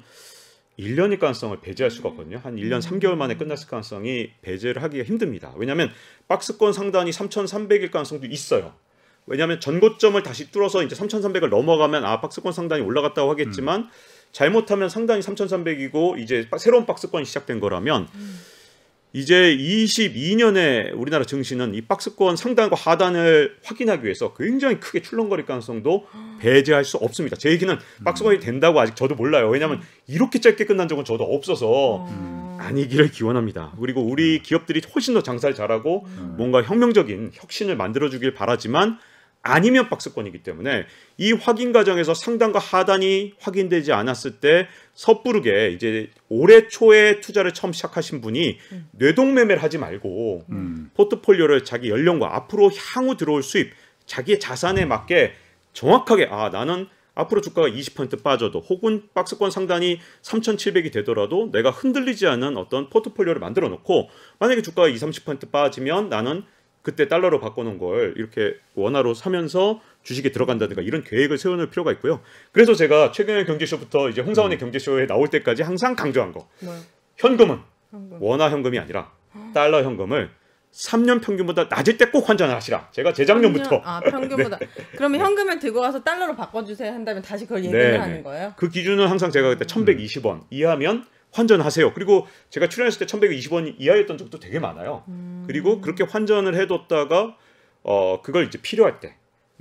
Speaker 3: 1년일 가능성을 배제할 수가 없거든요. 한 1년 3개월 만에 끝났을 가능성이 배제를 하기가 힘듭니다. 왜냐하면 박스권 상단이 3,300일 가능성도 있어요. 왜냐하면 전고점을 다시 뚫어서 이제 3,300을 넘어가면 아 박스권 상단이 올라갔다고 하겠지만 잘못하면 상단이 3,300이고 이제 바- 새로운 박스권이 시작된 거라면 이제 22년에 우리나라 증시는 이 박스권 상단과 하단을 확인하기 위해서 굉장히 크게 출렁거릴 가능성도 배제할 수 없습니다. 제 얘기는 박스권이 된다고 아직 저도 몰라요. 왜냐하면 이렇게 짧게 끝난 적은 저도 없어서
Speaker 4: 음.
Speaker 3: 아니기를 기원합니다. 그리고 우리 기업들이 훨씬 더 장사를 잘하고 뭔가 혁명적인 혁신을 만들어주길 바라지만 아니면 박스권이기 때문에 이 확인 과정에서 상단과 하단이 확인되지 않았을 때 섣부르게 이제 올해 초에 투자를 처음 시작하신 분이 뇌동매매를 하지 말고
Speaker 2: 음.
Speaker 3: 포트폴리오를 자기 연령과 앞으로 향후 들어올 수입 자기의 자산에 맞게 정확하게 아 나는 앞으로 주가가 20% 빠져도 혹은 박스권 상단이 3,700이 되더라도 내가 흔들리지 않은 어떤 포트폴리오를 만들어 놓고 만약에 주가가 20, 30% 빠지면 나는 그때 달러로 바꿔놓은 걸 이렇게 원화로 사면서 주식에 들어간다든가 이런 계획을 세워놓을 필요가 있고요. 그래서 제가 최근의 경제쇼부터 이제 홍사원의 경제쇼에 나올 때까지 항상 강조한 거
Speaker 4: 뭐요?
Speaker 3: 현금은
Speaker 4: 현금.
Speaker 3: 원화 현금이 아니라 달러 현금을 3년 평균보다 낮을 때 꼭 환전을 하시라. 제가 재작년부터
Speaker 4: 평균- 아 평균보다. <laughs> 그러면 현금을 들고 가서 달러로 바꿔주세요 한다면 다시 그걸
Speaker 3: 네,
Speaker 4: 하는
Speaker 3: 네.
Speaker 4: 거예요?
Speaker 3: 그 기준은 항상 제가 그때 1120원 이하면 환전하세요. 그리고 제가 출연했을 때 1120원 이하였던 적도 되게 많아요. 그리고 그렇게 환전을 해뒀다가 어 그걸 이제 필요할 때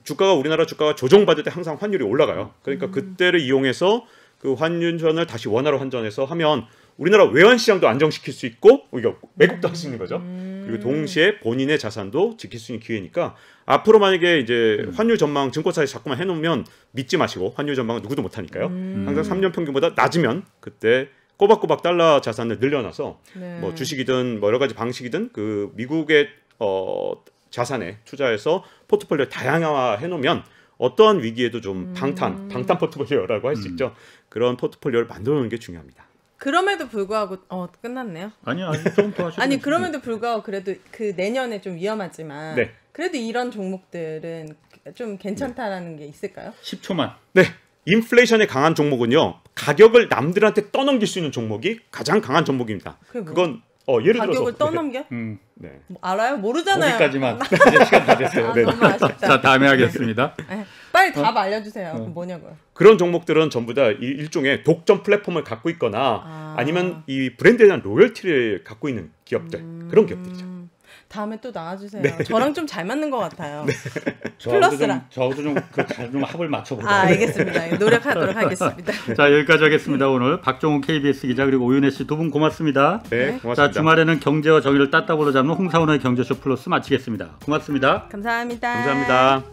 Speaker 3: 주가가 우리나라 주가가 조정받을 때 항상 환율이 올라가요. 그러니까 그때를 이용해서 그 환율전을 다시 원화로 환전해서 하면 우리나라 외환 시장도 안정시킬 수 있고 이거 외국도 할 수 있는 거죠. 그리고 동시에 본인의 자산도 지킬 수 있는 기회니까 앞으로 만약에 이제 환율 전망 증권사에 자꾸만 해놓으면 믿지 마시고 환율 전망은 누구도 못하니까요. 항상 3년 평균보다 낮으면 그때 꼬박꼬박 달러 자산을 늘려놔서
Speaker 4: 네.
Speaker 3: 뭐 주식이든 뭐 여러 가지 방식이든 그 미국의 어 자산에 투자해서 포트폴리오 다양화 해 놓으면 어떠한 위기에도 좀 방탄 방탄 포트폴리오라고 할수 있죠. 그런 포트폴리오를 만들어 놓는 게 중요합니다.
Speaker 4: 그럼에도 불구하고 어 끝났네요.
Speaker 2: 아니 <laughs> 아니 조금 더 하시면
Speaker 4: 아니. 그럼에도 불구하고 그래도 그 내년에 좀 위험하지만
Speaker 3: 네.
Speaker 4: 그래도 이런 종목들은 좀 괜찮다라는 게 있을까요?
Speaker 2: 10초만.
Speaker 3: 네. 인플레이션에 강한 종목은요. 가격을 남들한테 떠넘길 수 있는 종목이 가장 강한 종목입니다. 그건 어 예를
Speaker 4: 가격을
Speaker 3: 들어서
Speaker 4: 떠넘겨?
Speaker 2: 음.
Speaker 3: 네. 네.
Speaker 4: 뭐 알아요? 모르잖아요.
Speaker 2: 거기까지만. 이제 시간 다 됐어요.
Speaker 4: 아,
Speaker 3: 네.
Speaker 4: 너무 아쉽다.
Speaker 2: 자, 다음에 하겠습니다.
Speaker 4: 네. 빨리 답 알려주세요. 그럼 뭐냐고요?
Speaker 3: 그런 종목들은 전부 다 이- 일종의 독점 플랫폼을 갖고 있거나
Speaker 4: 아.
Speaker 3: 아. 니면이 브랜드에 대한 로열티를 갖고 있는 기업들 그런 기업들이죠.
Speaker 4: 음, 다음에 또 나와주세요.
Speaker 3: 네.
Speaker 4: 저랑 좀 잘 맞는 것 같아요.
Speaker 2: 저하고도 좀,
Speaker 4: 플러스랑.
Speaker 2: 저하고도 좀그잘좀 합을 맞춰보자.
Speaker 4: 아 알겠습니다. 노력하도록 <laughs> 하겠습니다.
Speaker 2: 자 여기까지 하겠습니다. 오늘 박종훈 KBS 기자 그리고 오윤혜 씨 두 분 고맙습니다.
Speaker 3: 네,
Speaker 4: 네.
Speaker 3: 고맙습니다.
Speaker 2: 자 주말에는 경제와 정의를 따따블로 잡는 홍사원의 경제쇼 플러스 마치겠습니다. 고맙습니다.
Speaker 4: 감사합니다.
Speaker 3: 감사합니다.